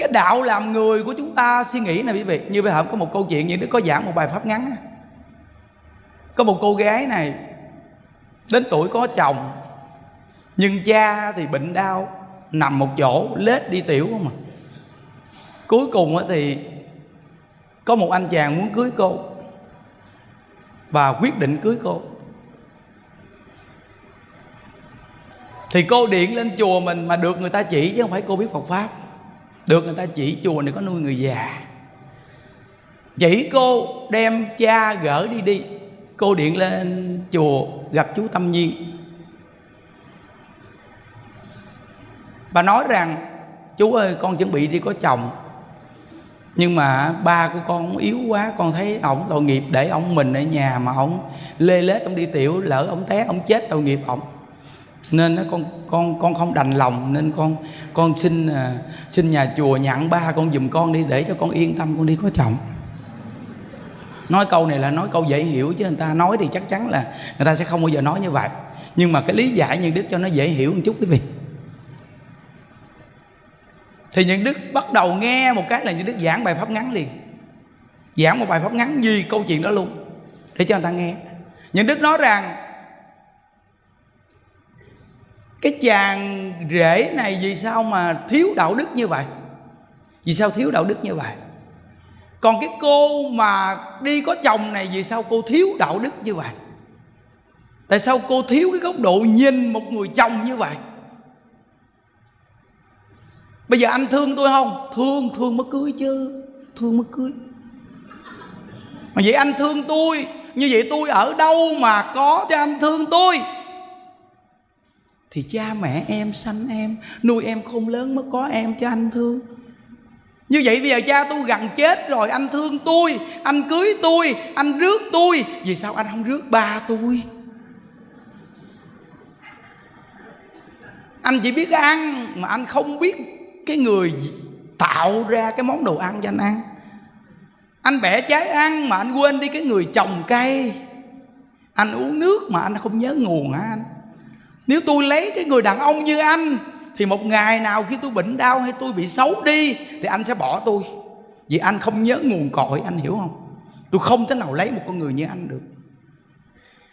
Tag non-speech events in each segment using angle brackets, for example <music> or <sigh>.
cái đạo làm người của chúng ta, suy nghĩ nè quý vị. Như bây giờ có một câu chuyện như đức có giảng một bài pháp ngắn có một cô gái này, đến tuổi có chồng, nhưng cha thì bệnh đau, nằm một chỗ, lết đi tiểu không à. Cuối cùng thì có một anh chàng muốn cưới cô, và quyết định cưới cô. Thì cô điện lên chùa mình mà được người ta chỉ chứ không phải cô biết Phật pháp được người ta chỉ chùa này có nuôi người già. Chỉ cô đem cha gỡ đi đi. Cô điện lên chùa gặp chú tâm nhiên. Bà nói rằng, chú ơi, con chuẩn bị đi có chồng. Nhưng mà ba của con yếu quá, con thấy ổng tội nghiệp để ổng mình ở nhà mà ổng lê lết ổng đi tiểu, lỡ ổng té, ổng chết tội nghiệp ổng nên nó con con con không đành lòng nên con con xin à, xin nhà chùa nhận ba con giùm con đi để cho con yên tâm con đi có chồng nói câu này là nói câu dễ hiểu chứ người ta nói thì chắc chắn là người ta sẽ không bao giờ nói như vậy. Nhưng mà cái lý giải nhân đức cho nó dễ hiểu một chút quý vị. Thì nhân đức bắt đầu nghe một cái là nhân đức giảng bài pháp ngắn liền. Giảng một bài pháp ngắn gì câu chuyện đó luôn để cho người ta nghe. Nhân đức nói rằng cái chàng rể này vì sao mà thiếu đạo đức như vậy? Vì sao thiếu đạo đức như vậy? Còn cái cô mà đi có chồng này vì sao cô thiếu đạo đức như vậy? Tại sao cô thiếu cái góc độ nhìn một người chồng như vậy? Bây giờ anh thương tôi không? Thương thương mới cưới chứ. Thương mới cưới. Mà vậy anh thương tôi, như vậy tôi ở đâu mà có cho anh thương tôi? Thì cha mẹ em sanh em, nuôi em không lớn mới có em cho anh thương. Như vậy bây giờ cha tôi gần chết rồi, anh thương tôi, anh cưới tôi, anh rước tôi. Vì sao anh không rước ba tôi? Anh chỉ biết ăn mà anh không biết cái người tạo ra cái món đồ ăn cho anh ăn. Anh bẻ trái ăn mà anh quên đi cái người trồng cây. Anh uống nước mà anh không nhớ nguồn hả anh nếu tôi lấy cái người đàn ông như anh, thì một ngày nào khi tôi bệnh đau hay tôi bị xấu đi, thì anh sẽ bỏ tôi. Vì anh không nhớ nguồn cội, anh hiểu không? Tôi không thể nào lấy một con người như anh được.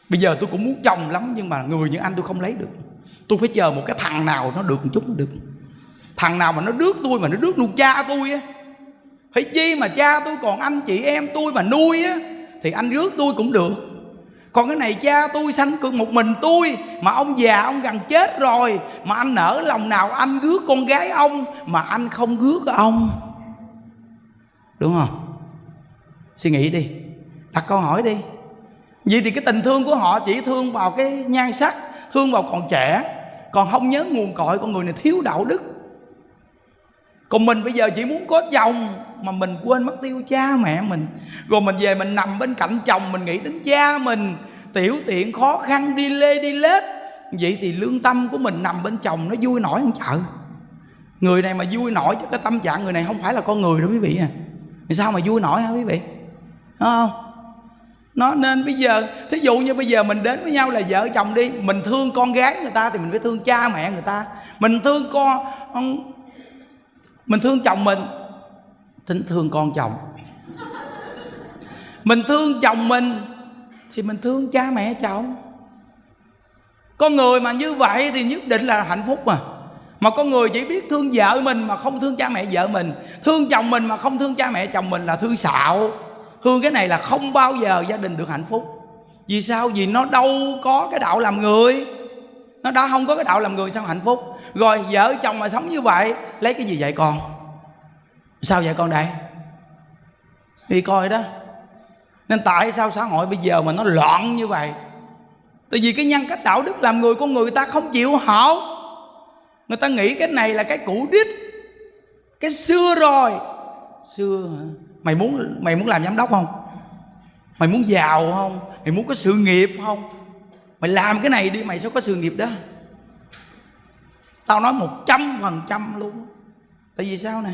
Bây giờ tôi cũng muốn chồng lắm, nhưng mà người như anh tôi không lấy được. Tôi phải chờ một cái thằng nào nó được một chút nó được. Thằng nào mà nó rước tôi mà nó rước luôn cha tôi á. Phải chi mà cha tôi còn anh chị em tôi mà nuôi á, thì anh rước tôi cũng được còn cái này cha, tôi sanh cực một mình tôi, mà ông già ông gần chết rồi, mà anh nở lòng nào anh rước con gái ông, mà anh không rước ông. Đúng không? Suy nghĩ đi, đặt câu hỏi đi. Vậy thì cái tình thương của họ chỉ thương vào cái nhan sắc, thương vào còn trẻ, còn không nhớ nguồn cội con người này thiếu đạo đức còn mình bây giờ chỉ muốn có chồng mà mình quên mất tiêu cha mẹ mình. Rồi mình về mình nằm bên cạnh chồng, mình nghĩ đến cha mình. Tiểu tiện khó khăn, đi lê, đi lết. Vậy thì lương tâm của mình nằm bên chồng, nó vui nổi không chợ? Người này mà vui nổi cho cái tâm trạng người này không phải là con người đâu quý vị à. Thì sao mà vui nổi hả quý vị? Đúng không? Nó nên bây giờ, thí dụ như bây giờ mình đến với nhau là vợ chồng đi, mình thương con gái người ta thì mình phải thương cha mẹ người ta. Mình thương con mình thương chồng mình. Tính thương con chồng. Mình thương chồng mình thì mình thương cha mẹ chồng con người mà như vậy thì nhất định là hạnh phúc mà. Mà con người chỉ biết thương vợ mình mà không thương cha mẹ vợ mình. Thương chồng mình mà không thương cha mẹ chồng mình là thương xạo. Thương cái này là không bao giờ gia đình được hạnh phúc. Vì sao? Vì nó đâu có cái đạo làm người nó đã không có cái đạo làm người sao hạnh phúc? Rồi vợ chồng mà sống như vậy, lấy cái gì dạy con? Sao vậy con đây? Đi coi đó. Nên tại sao xã hội bây giờ mà nó loạn như vậy? Tại vì cái nhân cách đạo đức làm người con người ta không chịu học. Người ta nghĩ cái này là cái cũ đít. Cái xưa rồi. Xưa hả? Mày muốn mày muốn làm giám đốc không? Mày muốn giàu không? Mày muốn có sự nghiệp không? Mày làm cái này đi, mày sẽ có sự nghiệp đó? Tao nói một trăm phần trăm luôn. Tại vì sao nè?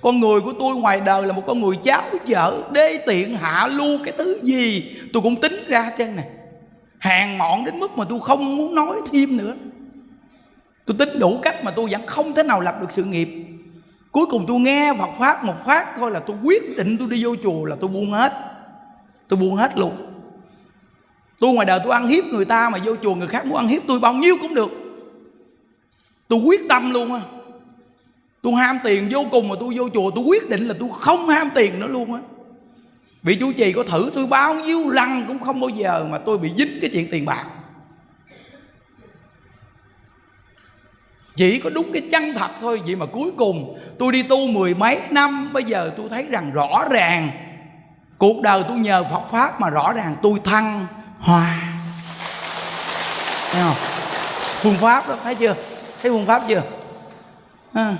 Con người của tôi ngoài đời là một con người cháo dở, đê tiện, hạ lưu cái thứ gì tôi cũng tính ra chân này hàng mọn đến mức mà tôi không muốn nói thêm nữa. Tôi tính đủ cách mà tôi vẫn không thể nào lập được sự nghiệp. Cuối cùng tôi nghe Phật pháp một phát thôi là tôi quyết định tôi đi vô chùa là tôi buông hết. Tôi buông hết luôn tôi ngoài đời tôi ăn hiếp người ta mà vô chùa người khác muốn ăn hiếp tôi, bao nhiêu cũng được. Tôi quyết tâm luôn á. Tôi ham tiền vô cùng mà tôi vô chùa, tôi quyết định là tôi không ham tiền nữa luôn á. Vị chú trì có thử tôi bao nhiêu lần cũng không bao giờ mà tôi bị dính cái chuyện tiền bạc. Chỉ có đúng cái chân thật thôi, vậy mà cuối cùng tôi đi tu mười mấy năm, bây giờ tôi thấy rằng rõ ràng, cuộc đời tôi nhờ phật pháp mà rõ ràng tôi thăng hoa. Thấy không? Phương pháp đó thấy chưa? Thấy phương pháp chưa? À,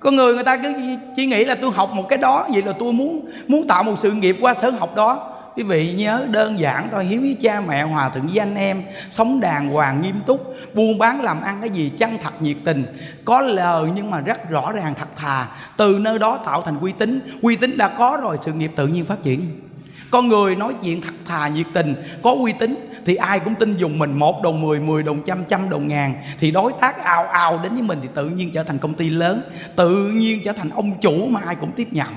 có người người ta cứ chỉ nghĩ là tôi học một cái đó vậy là tôi muốn muốn tạo một sự nghiệp qua sở học đó. Quý vị nhớ đơn giản thôi hiếu với cha mẹ hòa thượng với anh em sống đàng hoàng nghiêm túc buôn bán làm ăn cái gì chân thật nhiệt tình. Có lời nhưng mà rất rõ ràng thật thà từ nơi đó tạo thành uy tín. Uy tín đã có rồi sự nghiệp tự nhiên phát triển con người nói chuyện thật thà nhiệt tình, có uy tín, thì ai cũng tin dùng mình một đồng mười mười đồng trăm trăm đồng ngàn. Thì đối tác ào ào đến với mình thì tự nhiên trở thành công ty lớn, tự nhiên trở thành ông chủ mà ai cũng tiếp nhận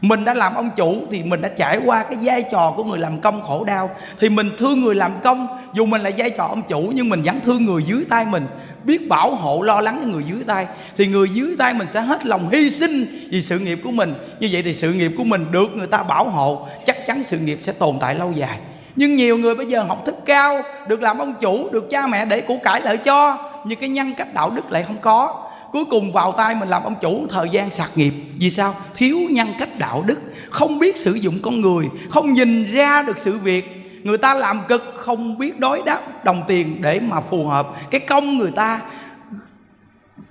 mình đã làm ông chủ thì mình đã trải qua cái vai trò của người làm công khổ đau. Thì mình thương người làm công, dù mình là vai trò ông chủ, nhưng mình vẫn thương người dưới tay mình. Biết bảo hộ, lo lắng cho người dưới tay, thì người dưới tay mình sẽ hết lòng hy sinh vì sự nghiệp của mình. Như vậy thì sự nghiệp của mình được người ta bảo hộ, chắc chắn sự nghiệp sẽ tồn tại lâu dài. Nhưng nhiều người bây giờ học thức cao, được làm ông chủ, được cha mẹ để của cải lợi cho, nhưng cái nhân cách đạo đức lại không có cuối cùng vào tay mình làm ông chủ, thời gian sạc nghiệp. Vì sao? Thiếu nhân cách đạo đức, không biết sử dụng con người, không nhìn ra được sự việc. Người ta làm cực, không biết đối đáp, đồng tiền để mà phù hợp. Cái công người ta,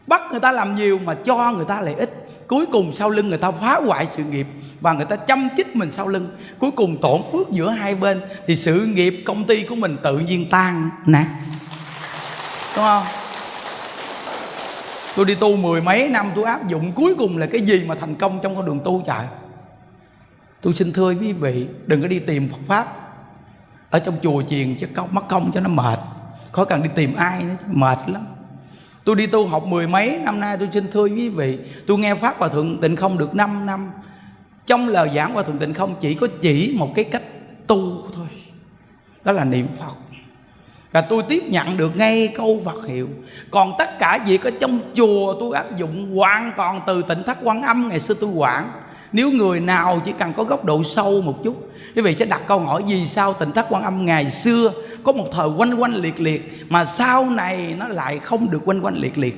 bắt người ta làm nhiều mà cho người ta lại ít cuối cùng sau lưng người ta phá hoại sự nghiệp và người ta chăm chích mình sau lưng. Cuối cùng tổn phước giữa hai bên thì sự nghiệp công ty của mình tự nhiên tan nát. Đúng không? Tôi đi tu mười mấy năm, tôi áp dụng cuối cùng là cái gì mà thành công trong con đường tu chạy tôi xin thưa quý vị, đừng có đi tìm phật pháp. Ở trong chùa chiền chứ công mất công cho nó mệt. Khó cần đi tìm ai nữa mệt lắm. Tôi đi tu học mười mấy năm nay, tôi xin thưa quý vị, tôi nghe pháp hòa thượng tịnh không được 5 năm. Trong lời giảng hòa thượng tịnh không chỉ có chỉ một cái cách tu thôi. Đó là niệm phật và tôi tiếp nhận được ngay câu Phật hiệu. Còn tất cả việc ở trong chùa tôi áp dụng hoàn toàn từ tỉnh thất quan âm, ngày xưa tôi quản. Nếu người nào chỉ cần có góc độ sâu một chút, Quý vị sẽ đặt câu hỏi vì sao tỉnh thất quan âm ngày xưa Có một thời quanh quanh liệt liệt Mà sau này nó lại không được quanh quanh liệt liệt?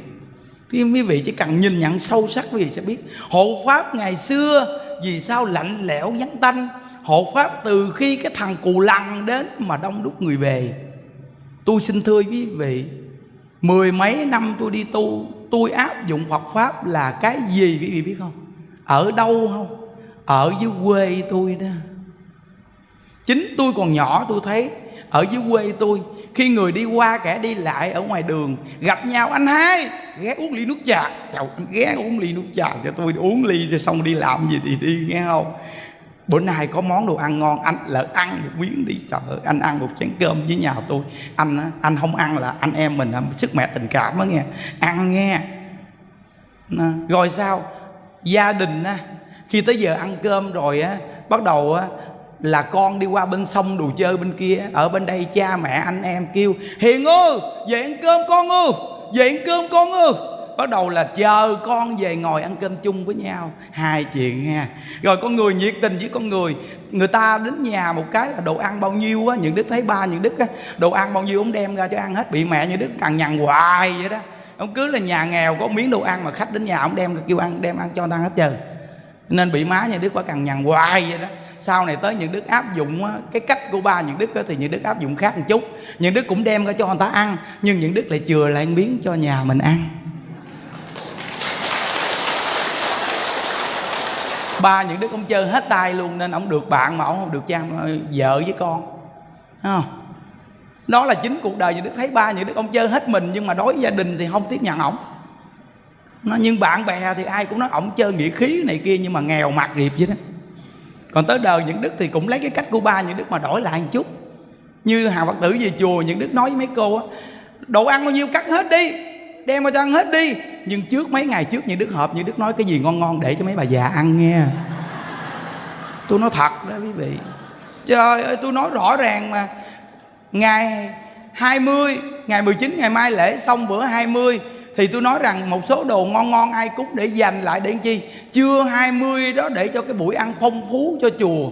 Thì quý vị chỉ cần nhìn nhận sâu sắc, quý vị sẽ biết. Hộ Pháp ngày xưa vì sao lạnh lẽo vắng tanh? Hộ Pháp từ khi cái thằng cù lằn đến mà đông đúc người về? Tôi xin thưa quý vị, Mười mấy năm tôi đi tu, Tôi áp dụng Phật Pháp là cái gì quý vị biết không? Ở đâu không? Ở dưới quê tôi đó. Chính tôi còn nhỏ tôi thấy, Ở dưới quê tôi, Khi người đi qua kẻ đi lại ở ngoài đường, Gặp nhau, anh hai, Ghé uống ly nước trà. Chào anh ghé uống ly nước trà cho tôi, uống ly cho xong đi làm gì thì đi, nghe không? Bữa nay có món đồ ăn ngon, anh lỡ ăn một miếng đi. Trời ơi, anh ăn một chén cơm với nhà tôi. Anh anh không ăn là anh em mình sức mẹ tình cảm đó nghe. Ăn nghe. Rồi sao? Gia đình á, khi tới giờ ăn cơm rồi á, bắt đầu á, là con đi qua bên sông đồ chơi bên kia ở bên đây cha mẹ anh em kêu, hiền ơi về ăn cơm con ơi về ăn cơm con ơi bắt đầu là chờ con về ngồi ăn cơm chung với nhau. Hai chuyện nha rồi con người nhiệt tình với con người. Người ta đến nhà một cái là đồ ăn bao nhiêu á, những đức thấy ba, những đức á đồ ăn bao nhiêu ông đem ra cho ăn hết, bị mẹ, những đức cằn nhằn hoài vậy đó. Ông cứ là nhà nghèo, có miếng đồ ăn mà khách đến nhà ông đem, kêu ăn, đem ăn cho ăn hết trơn. Nên bị má nhà đức quá cằn nhằn hoài vậy đó. Sau này tới những đức áp dụng cái cách của ba, những đức thì những đức áp dụng khác một chút. Những đức cũng đem ra cho người ta ăn, nhưng những đức lại chừa lại miếng cho nhà mình ăn. Ba những đứa ông chơi hết tay luôn nên ông được bạn mà ông không được cha vợ với con. Thấy không? Đó là chính cuộc đời những đứa, thấy ba những đứa ông chơi hết mình nhưng mà đối với gia đình thì không tiếp nhận ổng. Nó, nhưng bạn bè thì ai cũng nói ổng chơi nghĩa khí này kia nhưng mà nghèo mặt riệp vậy đó. Còn tới đời những đức thì cũng lấy cái cách của ba những đức mà đổi lại một chút. Như hàng phật tử về chùa, những đức nói với mấy cô á, đồ ăn bao nhiêu cắt hết đi đem vào cho ăn hết đi. Nhưng trước mấy ngày trước như đức hợp, như đức nói cái gì ngon ngon để cho mấy bà già ăn nghe. Tôi nói thật đó quý vị. Trời ơi, tôi nói rõ ràng mà. Ngày 20 ngày 19 ngày mai lễ xong bữa 20 thì tôi nói rằng một số đồ ngon ngon ai cúng để dành lại để chi? Chưa 20 đó để cho cái buổi ăn phong phú cho chùa.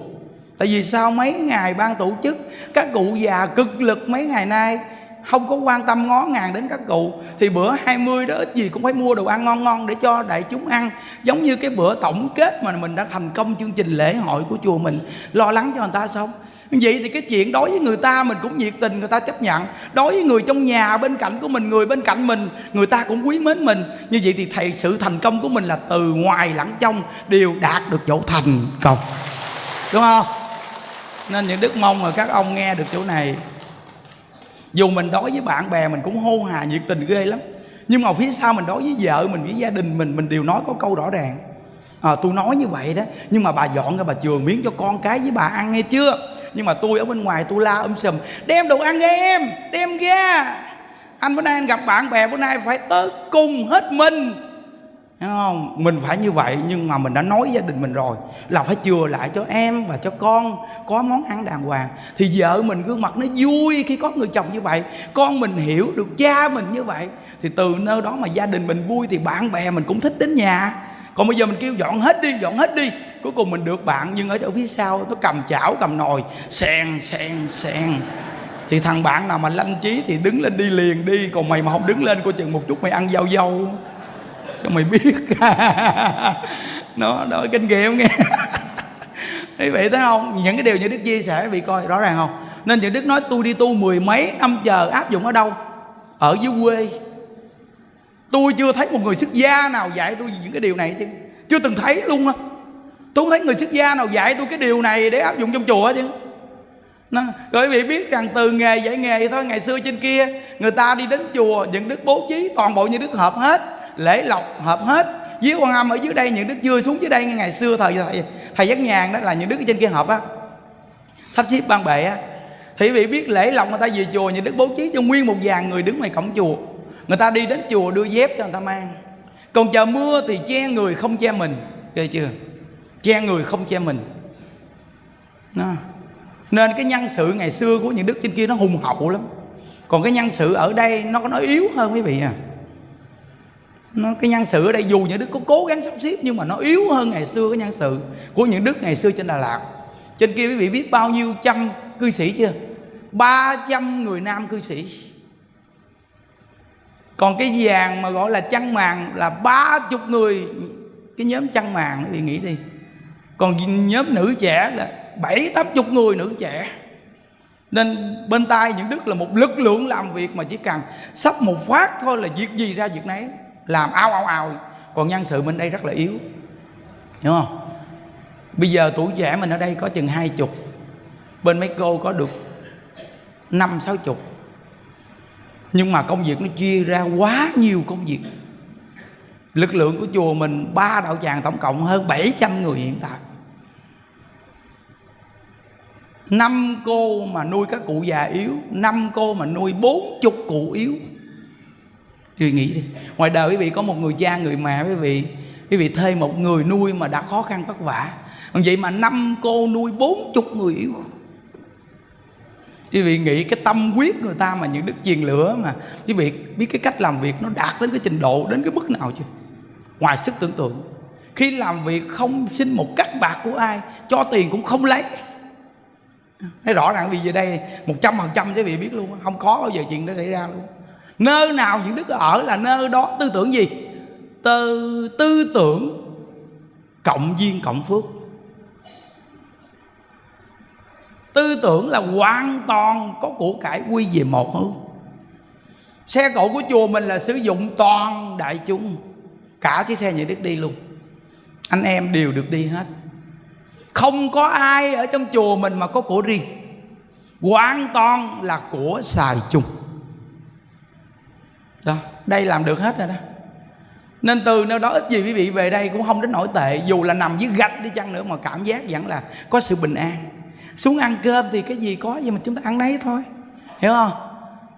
Tại vì sau mấy ngày ban tổ chức, các cụ già cực lực mấy ngày nay không có quan tâm ngó ngàng đến các cụ. Thì bữa 20 đó, ít gì cũng phải mua đồ ăn ngon ngon để cho đại chúng ăn. Giống như cái bữa tổng kết mà mình đã thành công chương trình lễ hội của chùa mình. Lo lắng cho người ta xong vậy thì cái chuyện đối với người ta mình cũng nhiệt tình, người ta chấp nhận. Đối với người trong nhà, bên cạnh của mình, người bên cạnh mình, người ta cũng quý mến mình. Như vậy thì thầy sự thành công của mình là từ ngoài lẫn trong đều đạt được chỗ thành công. Đúng không? Nên những đức mong là các ông nghe được chỗ này dù mình đối với bạn bè mình cũng hô hà nhiệt tình ghê lắm. Nhưng mà phía sau mình đối với vợ mình với gia đình mình mình đều nói có câu rõ ràng. À, tôi nói như vậy đó nhưng mà bà dọn ra bà trường miếng cho con cái với bà ăn nghe chưa? Nhưng mà tôi ở bên ngoài tôi la um sùm đem đồ ăn ra em đem ra. Anh bữa nay anh gặp bạn bè bữa nay phải tới cùng hết mình. Đúng không? Mình phải như vậy, nhưng mà mình đã nói gia đình mình rồi, là phải chừa lại cho em và cho con có món ăn đàng hoàng. Thì vợ mình gương mặt nó vui khi có người chồng như vậy, con mình hiểu được cha mình như vậy. Thì từ nơi đó mà gia đình mình vui thì bạn bè mình cũng thích đến nhà. Còn bây giờ mình kêu dọn hết đi, dọn hết đi. Cuối cùng mình được bạn, nhưng ở chỗ phía sau nó cầm chảo, cầm nồi sen sen sen thì thằng bạn nào mà lanh trí thì đứng lên đi liền đi, còn mày mà không đứng lên, coi chừng một chút mày ăn dâu dâu cho mày biết. <laughs> Nó đó kinh nghiệm nghe. <laughs> Quý vậy thấy không? Những cái điều như đức chia sẻ vị coi rõ ràng không? Nên những đức nói tôi đi tu mười mấy năm chờ áp dụng ở đâu? Ở dưới quê. Tôi chưa thấy một người xuất gia nào dạy tôi những cái điều này chứ. Chưa từng thấy luôn á. Tôi không thấy người xuất gia nào dạy tôi cái điều này để áp dụng trong chùa chứ. Nó, rồi vì biết rằng từ nghề dạy nghề thôi ngày xưa trên kia người ta đi đến chùa những đức bố trí toàn bộ những đức hợp hết lễ lộc hợp hết. Dưới quan âm ở dưới đây, những đức chưa xuống dưới đây ngày xưa, thời thầy thầy giác nhàn đó là những đức ở trên kia hợp á. Thắp chiếc ban bệ á. Thì vị biết lễ lộc người ta về chùa, những đức bố trí cho nguyên một dàn người đứng ngoài cổng chùa. Người ta đi đến chùa đưa dép cho người ta mang. Còn chờ mưa thì che người không che mình. Ghê chưa? Che người không che mình. Đó. nên cái nhân sự ngày xưa của những đức trên kia nó hùng hậu lắm. Còn cái nhân sự ở đây nó có nó yếu hơn quý vị à nó cái nhân sự ở đây dù những đức có cố gắng sắp xếp nhưng mà nó yếu hơn ngày xưa cái nhân sự của những đức ngày xưa trên Đà Lạt. Trên kia quý vị biết bao nhiêu trăm cư sĩ chưa? 300 người nam cư sĩ. Còn cái vàng mà gọi là chăn màn là ba chục người. Cái nhóm chăn màn, quý vị nghĩ đi. Còn nhóm nữ trẻ là bảy, tám chục người nữ trẻ. Nên bên tay những đức là một lực lượng làm việc mà chỉ cần sắp một phát thôi là việc gì ra việc nấy làm ao ao ao còn nhân sự bên đây rất là yếu. Hiểu không? Bây giờ tuổi trẻ mình ở đây có chừng hai chục. Bên mấy cô có được năm, sáu chục. Nhưng mà công việc nó chia ra quá nhiều công việc. Lực lượng của chùa mình, ba đạo tràng tổng cộng hơn 700 người hiện tại. Năm cô mà nuôi các cụ già yếu, năm cô mà nuôi bốn chục cụ yếu. Quý vị nghĩ đi. Ngoài đời quý vị, có một người cha, người mẹ quý vị Quý vị thuê một người nuôi mà đã khó khăn vất vả. Còn vậy mà năm cô nuôi bốn chục người yêu. Quý vị nghĩ cái tâm quyết người ta mà những đức truyền lửa mà, Quý vị biết cái cách làm việc nó đạt đến cái trình độ, đến cái mức nào chưa? Ngoài sức tưởng tượng. Khi làm việc không xin một cắt bạc của ai, Cho tiền cũng không lấy. Thấy rõ ràng vì về đây, một trăm phần trăm chứ vị biết luôn, Không có bao giờ chuyện đó xảy ra luôn nơi nào những đức ở là nơi đó, tư tưởng gì? Tư tư tưởng cộng duyên cộng phước. Tư tưởng là hoàn toàn có của cải quy về một hướng. Xe cộ của chùa mình là sử dụng toàn đại chúng. Cả chiếc xe những đức đi luôn. Anh em đều được đi hết. Không có ai ở trong chùa mình mà có của riêng. Hoàn toàn là của xài chung đó, đây làm được hết rồi đó. Nên từ nơi đó ít gì quý vị về đây cũng không đến nổi tệ, dù là nằm dưới gạch đi chăng nữa mà cảm giác vẫn là có sự bình an. Xuống ăn cơm thì cái gì có gì mà chúng ta ăn nấy thôi. Hiểu không?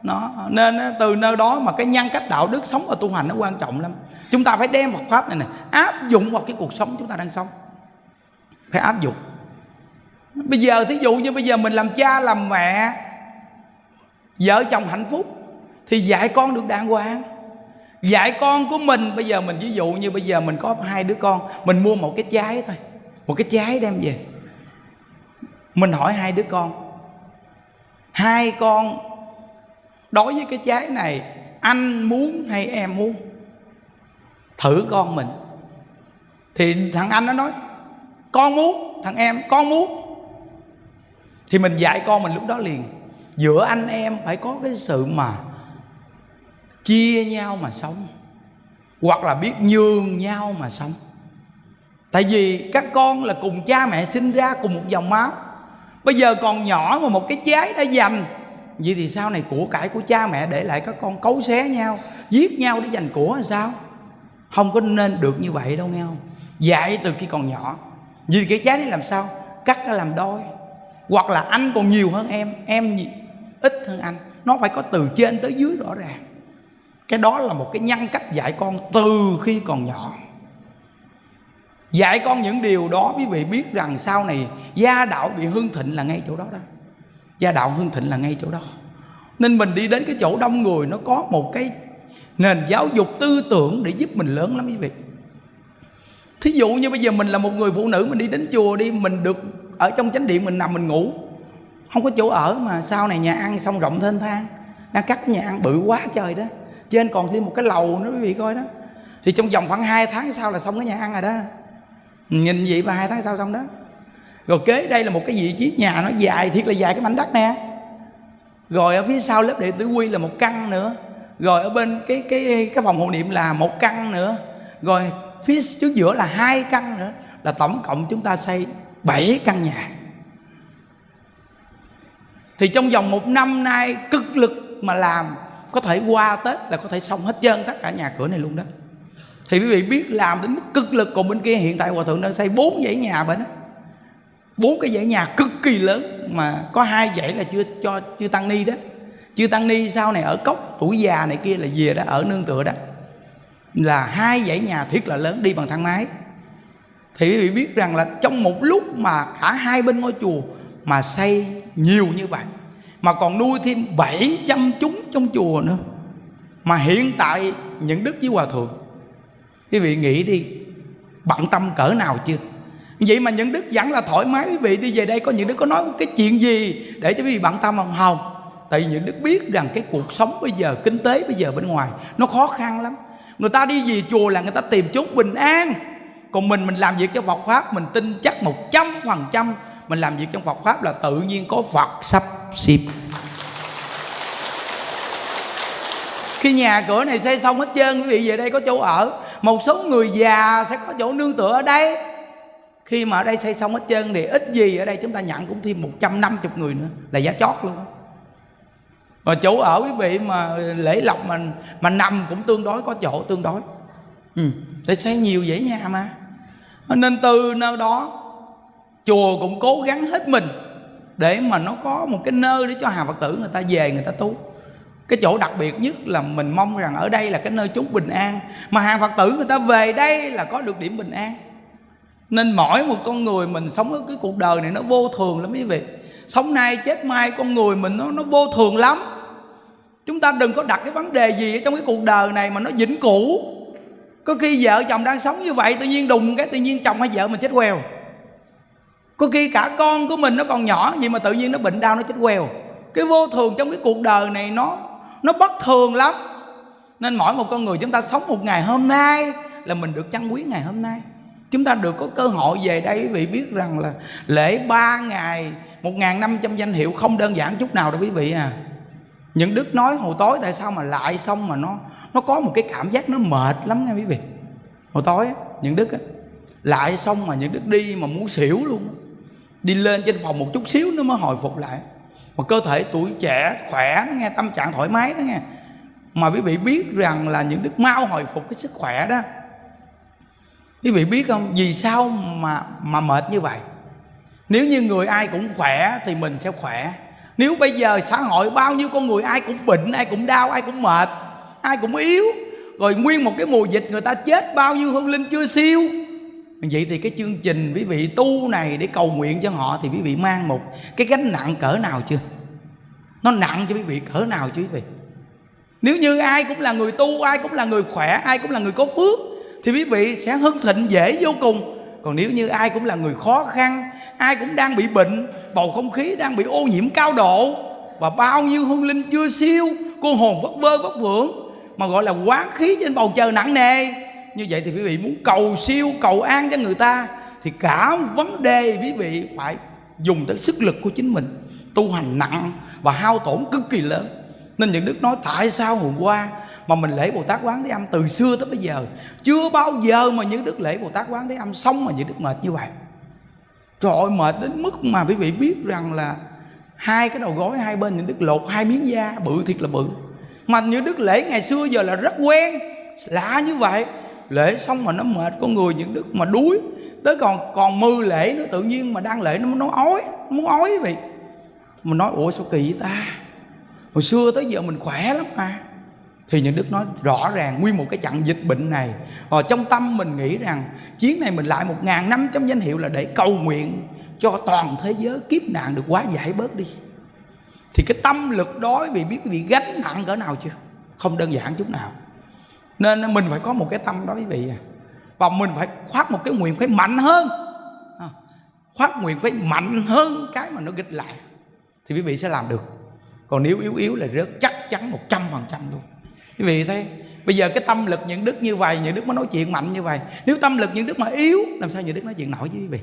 Nó, nên từ nơi đó mà cái nhân cách đạo đức sống và tu hành nó quan trọng lắm. Chúng ta phải đem Phật pháp này này áp dụng vào cái cuộc sống chúng ta đang sống. Phải áp dụng. Bây giờ thí dụ như bây giờ mình làm cha, làm mẹ, vợ chồng hạnh phúc thì dạy con được đàng hoàng. Dạy con của mình, bây giờ mình, ví dụ như bây giờ mình có hai đứa con, mình mua một cái trái thôi, một cái trái đem về. Mình hỏi hai đứa con, hai con, đối với cái trái này, anh muốn hay em muốn? Thử con mình. Thì thằng anh nó nói, con muốn, thằng em, con muốn. Thì mình dạy con mình lúc đó liền, giữa anh em phải có cái sự mà chia nhau mà sống, hoặc là biết nhường nhau mà sống. Tại vì các con là cùng cha mẹ sinh ra cùng một dòng máu. Bây giờ còn nhỏ mà một cái trái đã dành, vậy thì sau này của cải của cha mẹ để lại các con cấu xé nhau, giết nhau để giành của là sao? Không có nên được như vậy đâu, nghe không? Dạy từ khi còn nhỏ. Vì cái trái đấy làm sao? Cắt ra làm đôi. Hoặc là anh còn nhiều hơn em em ít hơn anh. Nó phải có từ trên tới dưới rõ ràng cái đó là một cái nhân cách dạy con từ khi còn nhỏ. Dạy con những điều đó, quý vị biết rằng sau này gia đạo bị hưng thịnh là ngay chỗ đó đó. Gia đạo hưng thịnh là ngay chỗ đó. Nên mình đi đến cái chỗ đông người, nó có một cái nền giáo dục tư tưởng để giúp mình lớn lắm, quý vị. Thí dụ như bây giờ mình là một người phụ nữ, mình đi đến chùa đi, mình được ở trong chánh điện, mình nằm mình ngủ. Không có chỗ ở mà sau này nhà ăn xong rộng thênh thang đang cắt cái nhà ăn bự quá trời đó trên còn thêm một cái lầu nữa quý vị coi đó. Thì trong vòng khoảng 2 tháng sau là xong cái nhà ăn rồi đó. Nhìn vậy mà hai tháng sau xong đó. Rồi kế đây là một cái vị trí nhà nó dài, thiệt là dài cái mảnh đất nè. Rồi ở phía sau lớp đệ tử quy là một căn nữa. Rồi ở bên cái cái cái phòng hộ niệm là một căn nữa. Rồi phía trước giữa là hai căn nữa. Là tổng cộng chúng ta xây bảy căn nhà. Thì trong vòng một năm nay cực lực mà làm có thể qua tết là có thể xong hết trơn tất cả nhà cửa này luôn đó. Thì quý vị biết làm đến mức cực lực. Còn bên kia hiện tại hòa thượng đang xây bốn dãy nhà bên đó. Bốn cái dãy nhà cực kỳ lớn mà có hai dãy là chưa cho, chưa tăng ni đó. Chưa tăng ni sau này ở cốc tuổi già này kia là về đó, ở nương tựa đó. Là hai dãy nhà thiết là lớn, đi bằng thang máy. Thì quý vị biết rằng là trong một lúc mà cả hai bên ngôi chùa mà xây nhiều như vậy mà còn nuôi thêm 700 chúng trong chùa nữa. Mà hiện tại những đức với hòa thượng, quý vị nghĩ đi, bận tâm cỡ nào chưa? Vậy mà những đức vẫn là thoải mái, quý vị đi về đây có những đức có nói cái chuyện gì để cho quý vị bận tâm không? Không. Tại vì những đức biết rằng cái cuộc sống bây giờ, kinh tế bây giờ bên ngoài, nó khó khăn lắm. Người ta đi về chùa là người ta tìm chút bình an. Còn mình mình làm việc cho Phật pháp, mình tin chắc một trăm phần trăm mình làm việc trong Phật pháp là tự nhiên có Phật sắp xếp. Khi nhà cửa này xây xong hết trơn, quý vị về đây có chỗ ở. Một số người già sẽ có chỗ nương tựa ở đây. Khi mà ở đây xây xong hết trơn thì ít gì ở đây chúng ta nhận cũng thêm 150 người nữa là giá chót luôn. Và chỗ ở quý vị mà lễ lộc mà mà nằm cũng tương đối, có chỗ tương đối. Ừ. để xây nhiều dãy nhà mà. Nên từ nơi đó chùa cũng cố gắng hết mình để mà nó có một cái nơi để cho hàng phật tử người ta về, người ta tu. Cái chỗ đặc biệt nhất là mình mong rằng ở đây là cái nơi chốn bình an. Mà hàng phật tử người ta về đây là có được điểm bình an. Nên mỗi một con người mình sống ở cái cuộc đời này nó vô thường lắm quý vị. Sống nay chết mai con người mình nó nó vô thường lắm. Chúng ta đừng có đặt cái vấn đề gì ở trong cái cuộc đời này mà nó vĩnh cửu. Có khi vợ chồng đang sống như vậy, tự nhiên đùng cái, tự nhiên chồng hay vợ mình chết queo có khi cả con của mình nó còn nhỏ gì mà tự nhiên nó bệnh đau nó chết queo. Cái vô thường trong cái cuộc đời này nó nó bất thường lắm. Nên mỗi một con người chúng ta sống một ngày hôm nay là mình được trân quý ngày hôm nay. Chúng ta được có cơ hội về đây quý vị biết rằng là lễ ba ngày một ngàn năm trăm danh hiệu không đơn giản chút nào đâu quý vị à. Những đức nói hồi tối tại sao mà lại xong mà nó nó có một cái cảm giác nó mệt lắm nha quý vị. Hồi tối những đức á, lại xong mà những đức đi mà muốn xỉu luôn đi lên trên phòng một chút xíu nó mới hồi phục lại. Mà cơ thể tuổi trẻ, khỏe, nó nghe tâm trạng thoải mái đó nghe. Mà quý vị biết rằng là những đức mau hồi phục cái sức khỏe đó. Quý vị biết không? Vì sao mà mà mệt như vậy? Nếu như người ai cũng khỏe thì mình sẽ khỏe. Nếu bây giờ xã hội bao nhiêu con người ai cũng bệnh, ai cũng đau, ai cũng mệt, ai cũng yếu, rồi nguyên một cái mùa dịch người ta chết bao nhiêu hương linh chưa siêu vậy thì cái chương trình quý vị tu này để cầu nguyện cho họ thì quý vị mang một cái gánh nặng cỡ nào chưa? Nó nặng cho quý vị cỡ nào chứ quý vị? Nếu như ai cũng là người tu, ai cũng là người khỏe, ai cũng là người có phước, thì quý vị sẽ hưng thịnh, dễ vô cùng. Còn nếu như ai cũng là người khó khăn, ai cũng đang bị bệnh, bầu không khí đang bị ô nhiễm cao độ, và bao nhiêu hương linh chưa siêu, cô hồn vất vơ vất vưởng, mà gọi là quán khí trên bầu trời nặng nề như vậy thì quý vị muốn cầu siêu, cầu an cho người ta, thì cả vấn đề quý vị phải dùng tới sức lực của chính mình. Tu hành nặng và hao tổn cực kỳ lớn. Nên những đức nói, tại sao hôm qua mà mình lễ Bồ Tát Quán Thế Âm từ xưa tới bây giờ? Chưa bao giờ mà những đức lễ Bồ Tát Quán Thế Âm xong mà những đức mệt như vậy. Trời ơi, mệt đến mức mà quý vị biết rằng là hai cái đầu gối hai bên những đức lột hai miếng da, bự thiệt là bự. Mà những đức lễ ngày xưa giờ là rất quen, lạ như vậy lễ xong mà nó mệt con người những đức mà đuối. Tới còn còn mưa lễ nó tự nhiên mà đang lễ, nó nó ói muốn ói vậy. Mình nói, ủa, sao kỳ vậy ta? Hồi xưa tới giờ mình khỏe lắm mà. Thì những đức nói, rõ ràng, nguyên một cái chặng dịch bệnh này. Và trong tâm mình nghĩ rằng chuyến này mình lại một ngàn năm trong danh hiệu là để cầu nguyện cho toàn thế giới kiếp nạn được quá giải bớt đi. Thì cái tâm lực đó vì biết quý vị gánh nặng cỡ nào chưa? Không đơn giản chút nào nên mình phải có một cái tâm đó quý vị à. Và mình phải khoác một cái nguyện phải mạnh hơn. À, khoác nguyện phải mạnh hơn cái mà nó nghịch lại. Thì quý vị sẽ làm được. Còn nếu yếu yếu là rớt chắc chắn một trăm phần trăm luôn. Quý vị thấy bây giờ cái tâm lực những đức như vậy những đức mới nói chuyện mạnh như vậy. Nếu tâm lực những đức mà yếu làm sao những đức nói chuyện nổi với quý vị?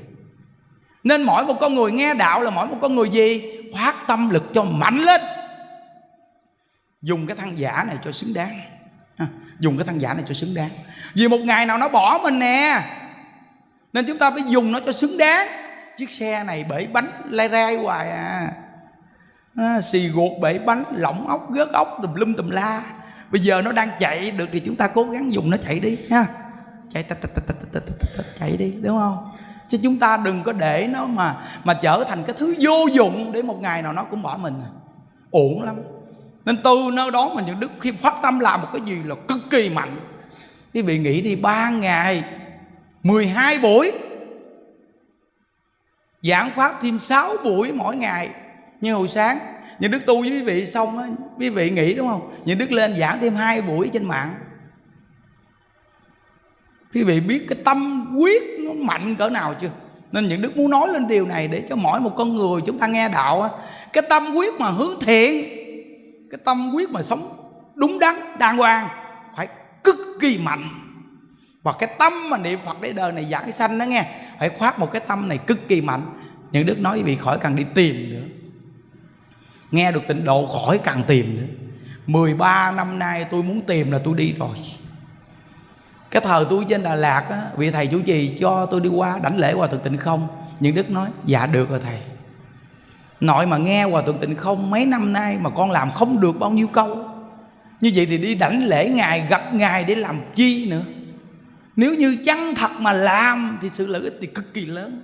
Nên mỗi một con người nghe đạo là mỗi một con người gì? Khoát tâm lực cho mạnh lên. Dùng cái thăng giả này cho xứng đáng dùng cái thân giả này cho xứng đáng. Vì một ngày nào nó bỏ mình nè. Nên chúng ta phải dùng nó cho xứng đáng. Chiếc xe này bể bánh lai rai hoài à, à xì ruột bể bánh lỏng ốc gớt ốc tùm lum tùm la. Bây giờ nó đang chạy được thì chúng ta cố gắng dùng nó chạy đi ha. Chạy tạch tạch tạch chạy đi đúng không? Chứ chúng ta đừng có để nó mà mà trở thành cái thứ vô dụng để một ngày nào nó cũng bỏ mình à. uổng lắm nên từ nơi đó mà những đức khi phát tâm làm một cái gì là cực kỳ mạnh. Quý vị nghĩ đi, ba ngày 12 buổi. Giảng pháp thêm 6 buổi mỗi ngày. Như hồi sáng những đức tu với quý vị xong á, quý vị nghĩ đúng không? Những đức lên giảng thêm hai buổi trên mạng. Quý vị biết cái tâm quyết nó mạnh cỡ nào chưa? Nên những đức muốn nói lên điều này để cho mỗi một con người chúng ta nghe đạo á. Cái tâm quyết mà hướng thiện cái tâm quyết mà sống đúng đắn đàng hoàng phải cực kỳ mạnh. Và cái tâm mà niệm phật để đời này giải sanh đó nghe phải khoác một cái tâm này cực kỳ mạnh. Những đức nói bị khỏi cần đi tìm nữa. Nghe được tịnh độ khỏi cần tìm nữa. 13 năm nay tôi muốn tìm là tôi đi rồi. Cái thời tôi trên Đà Lạt á, vị thầy chủ trì cho tôi đi qua đảnh lễ qua thượng tịnh không? Những đức nói dạ được rồi thầy nội mà nghe hòa thượng tịnh không, mấy năm nay mà con làm không được bao nhiêu câu. Như vậy thì đi đảnh lễ ngài, gặp ngài để làm chi nữa? Nếu như chân thật mà làm thì sự lợi ích thì cực kỳ lớn.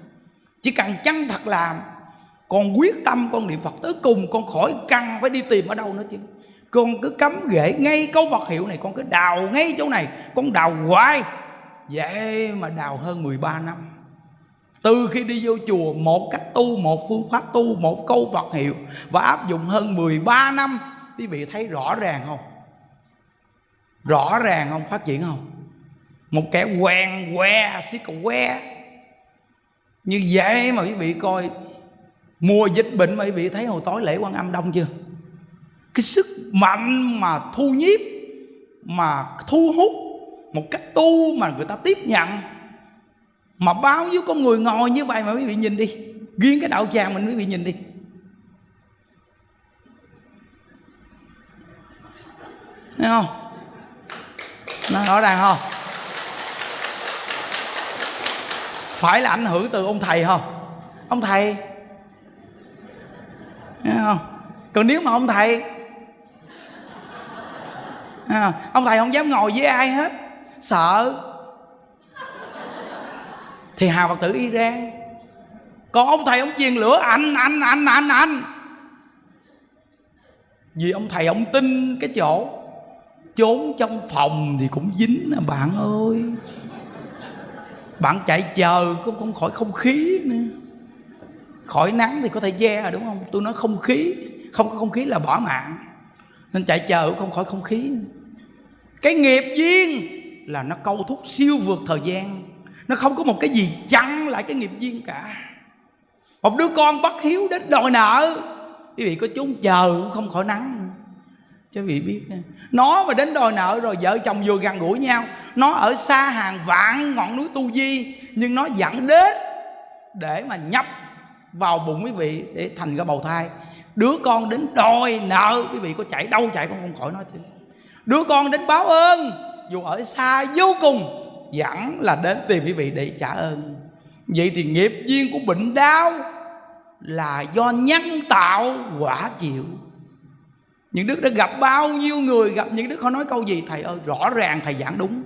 Chỉ cần chân thật làm, con quyết tâm, con niệm phật tới cùng, con khỏi căng, phải đi tìm ở đâu nữa chứ? Con cứ cắm rễ ngay câu vật hiệu này, con cứ đào ngay chỗ này, con đào hoài. Vậy mà đào hơn 13 năm từ khi đi vô chùa, một cách tu, một phương pháp tu, một câu Phật hiệu và áp dụng hơn 13 năm, quý vị thấy rõ ràng không? Rõ ràng không? Phát triển không? Một kẻ quen que xí cầu que như vậy mà quý vị coi, mùa dịch bệnh mà quý vị thấy hồi tối lễ quan âm đông chưa? Cái sức mạnh mà thu nhiếp mà thu hút, một cách tu mà người ta tiếp nhận mà bao nhiêu con người ngồi như vậy mà quý vị nhìn đi. Riêng cái đạo tràng mình quý vị nhìn đi. Thấy không? Nó rõ ràng không? Phải là ảnh hưởng từ ông thầy không? Ông thầy. Thấy không? Còn nếu mà ông thầy. Không? ông thầy không dám ngồi với ai hết. Sợ thì hào phật tử iran còn ông thầy ông chiên lửa anh anh anh anh anh. Vì ông thầy ông tin cái chỗ trốn trong phòng thì cũng dính nè bạn ơi. Bạn chạy chờ cũng không khỏi không khí nữa. Khỏi nắng thì có thể che yeah, đúng không? Tôi nói không khí không có không khí là bỏ mạng. Nên chạy chờ cũng không khỏi không khí cái nghiệp duyên là nó câu thúc siêu vượt thời gian nó không có một cái gì chặn lại cái nghiệp duyên cả. Một đứa con bất hiếu đến đòi nợ. Quý vị có chốn chờ cũng không khỏi nắng. Cho quý vị biết nó mà đến đòi nợ rồi vợ chồng vừa gần gũi nhau. Nó ở xa hàng vạn ngọn núi tu di, nhưng nó dẫn đến để mà nhập vào bụng quý vị để thành ra bầu thai. Đứa con đến đòi nợ, quý vị có chạy đâu chạy cũng không khỏi nói thêm. Đứa con đến báo ơn, dù ở xa vô cùng dẫn là đến tìm quý vị để trả ơn. Vậy thì nghiệp duyên của bệnh đau là do nhân tạo quả chịu. Những đức đã gặp bao nhiêu người, gặp những đức họ nói câu gì, thầy ơi, rõ ràng thầy giảng đúng.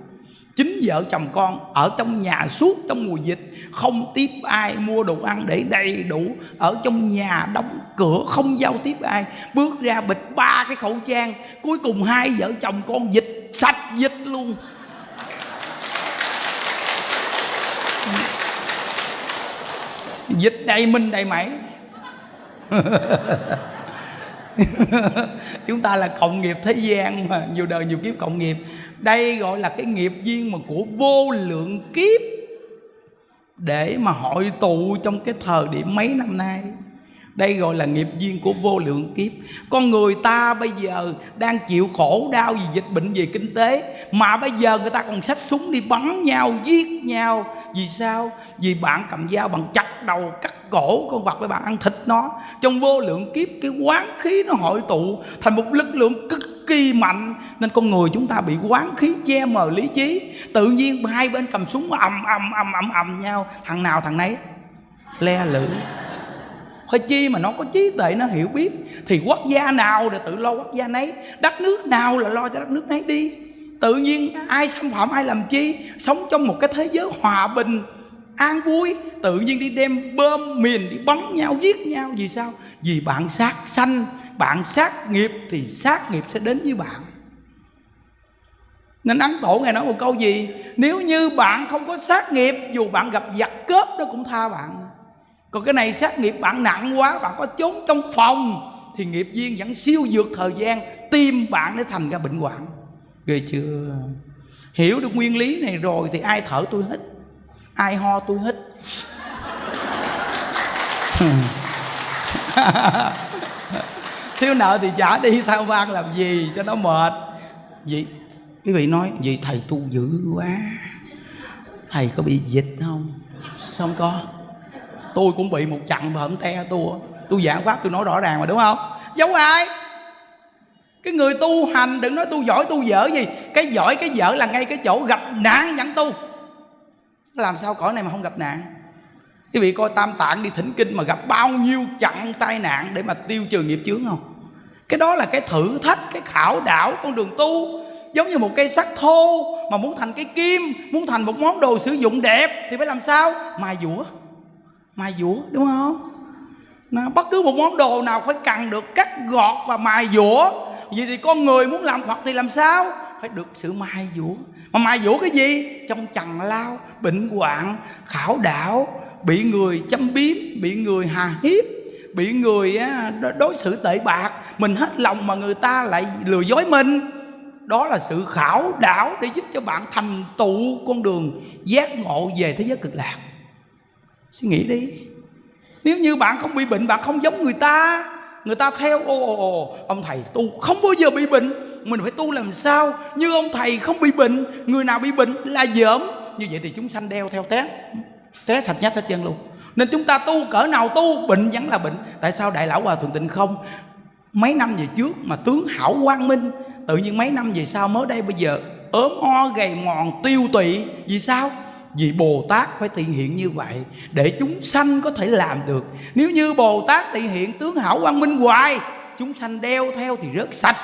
Chính vợ chồng con ở trong nhà suốt trong mùa dịch, không tiếp ai mua đồ ăn để đầy đủ, ở trong nhà đóng cửa không giao tiếp ai. Bước ra bịch ba cái khẩu trang, cuối cùng hai vợ chồng con dịch sạch dịch luôn. Dịch đầy mình đầy mẩy <laughs> chúng ta là cộng nghiệp thế gian mà, nhiều đời nhiều kiếp cộng nghiệp. Đây gọi là cái nghiệp duyên mà của vô lượng kiếp để mà hội tụ trong cái thời điểm mấy năm nay đây gọi là nghiệp duyên của vô lượng kiếp. Con người ta bây giờ đang chịu khổ đau vì dịch bệnh vì kinh tế, mà bây giờ người ta còn xách súng đi bắn nhau, giết nhau. Vì sao? Vì bạn cầm dao bạn chặt đầu, cắt cổ con vật với bạn ăn thịt nó. Trong vô lượng kiếp, cái quán khí nó hội tụ thành một lực lượng cực kỳ mạnh, nên con người chúng ta bị quán khí che mờ lý trí. Tự nhiên hai bên cầm súng ầm ầm ầm ầm ầm nhau. Thằng nào thằng nấy? Le lưỡi phải chi mà nó có trí tuệ, nó hiểu biết, thì quốc gia nào để tự lo quốc gia nấy? Đất nước nào là lo cho đất nước nấy đi. Tự nhiên ai xâm phạm, ai làm chi? Sống trong một cái thế giới hòa bình, an vui, tự nhiên đi đem bơm mìn, đi bắn nhau, giết nhau, vì sao? Vì bạn sát sanh, bạn sát nghiệp, thì sát nghiệp sẽ đến với bạn. Nên ấn tổ ngài nói một câu gì? Nếu như bạn không có sát nghiệp, dù bạn gặp giặc cướp nó cũng tha bạn còn cái này sát nghiệp bạn nặng quá, bạn có trốn trong phòng, thì nghiệp duyên vẫn siêu vượt thời gian tim bạn để thành ra bệnh hoạn. Ghê chưa? Hiểu được nguyên lý này rồi thì ai thở tôi hít ai ho tôi hít <laughs> thiếu nợ thì trả đi thao vang làm gì cho nó mệt. Gì quý vị nói gì thầy tu dữ quá. Thầy có bị dịch không? Không có? Tôi cũng bị một chặng mà hổng te tôi tôi giảng pháp tôi nói rõ ràng mà, đúng không? Giống ai? Cái người tu hành, đừng nói tu giỏi tu dở gì. Cái giỏi, cái dở là ngay cái chỗ gặp nạn vẫn tu. Làm sao cõi này mà không gặp nạn? Quý vị coi tam tạng đi thỉnh kinh mà gặp bao nhiêu chặn tai nạn để mà tiêu trừ nghiệp chướng không? Cái đó là cái thử thách, cái khảo đảo con đường tu. Giống như một cây sắt thô mà muốn thành cái kim, muốn thành một món đồ sử dụng đẹp thì phải làm sao? Mài dũa mài dũa đúng không? Nó bất cứ một món đồ nào phải cần được cắt gọt và mài dũa. Vậy thì con người muốn làm phật thì làm sao? Phải được sự mài dũa mà mài dũa cái gì? Trong trần lao, bệnh hoạn, khảo đảo, bị người châm biếm, bị người hà hiếp, bị người đối xử tệ bạc. Mình hết lòng mà người ta lại lừa dối mình. Đó là sự khảo đảo để giúp cho bạn thành tựu con đường giác ngộ về thế giới cực lạc suy nghĩ đi. Nếu như bạn không bị bệnh, bạn không giống người ta người ta theo ô ô ô ông thầy tu không bao giờ bị bệnh. Mình phải tu làm sao? Như ông thầy không bị bệnh, người nào bị bệnh là dởm như vậy thì chúng sanh đeo theo té té sạch nhát hết chân luôn. Nên chúng ta tu cỡ nào tu, bệnh vẫn là bệnh. Tại sao đại lão hòa thượng tịnh không? Mấy năm về trước mà tướng hảo quang minh, tự nhiên mấy năm về sau mới đây bây giờ ốm ho gầy mòn, tiêu tụy. Vì sao? Vì Bồ Tát phải thị hiện như vậy Để chúng sanh có thể làm được. Nếu như Bồ Tát thị hiện tướng hảo quang minh hoài, Chúng sanh đeo theo thì rớt sạch.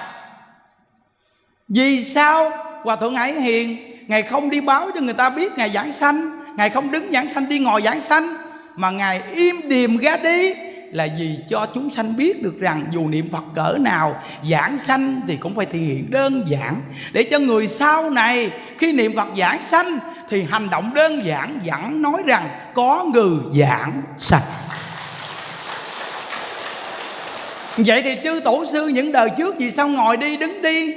Vì sao Hòa Thượng Hải Hiền? Ngài không đi báo cho người ta biết Ngài giảng sanh, Ngài không đứng giảng sanh, đi ngồi giảng sanh, Mà Ngài im điềm ra đi là vì cho chúng sanh biết được rằng dù niệm Phật cỡ nào, giảng sanh thì cũng phải thể hiện đơn giản. Để cho người sau này khi niệm Phật giảng sanh thì hành động đơn giản vẫn nói rằng có người giảng sanh. Vậy thì chư tổ sư những đời trước vì sao ngồi đi, đứng đi?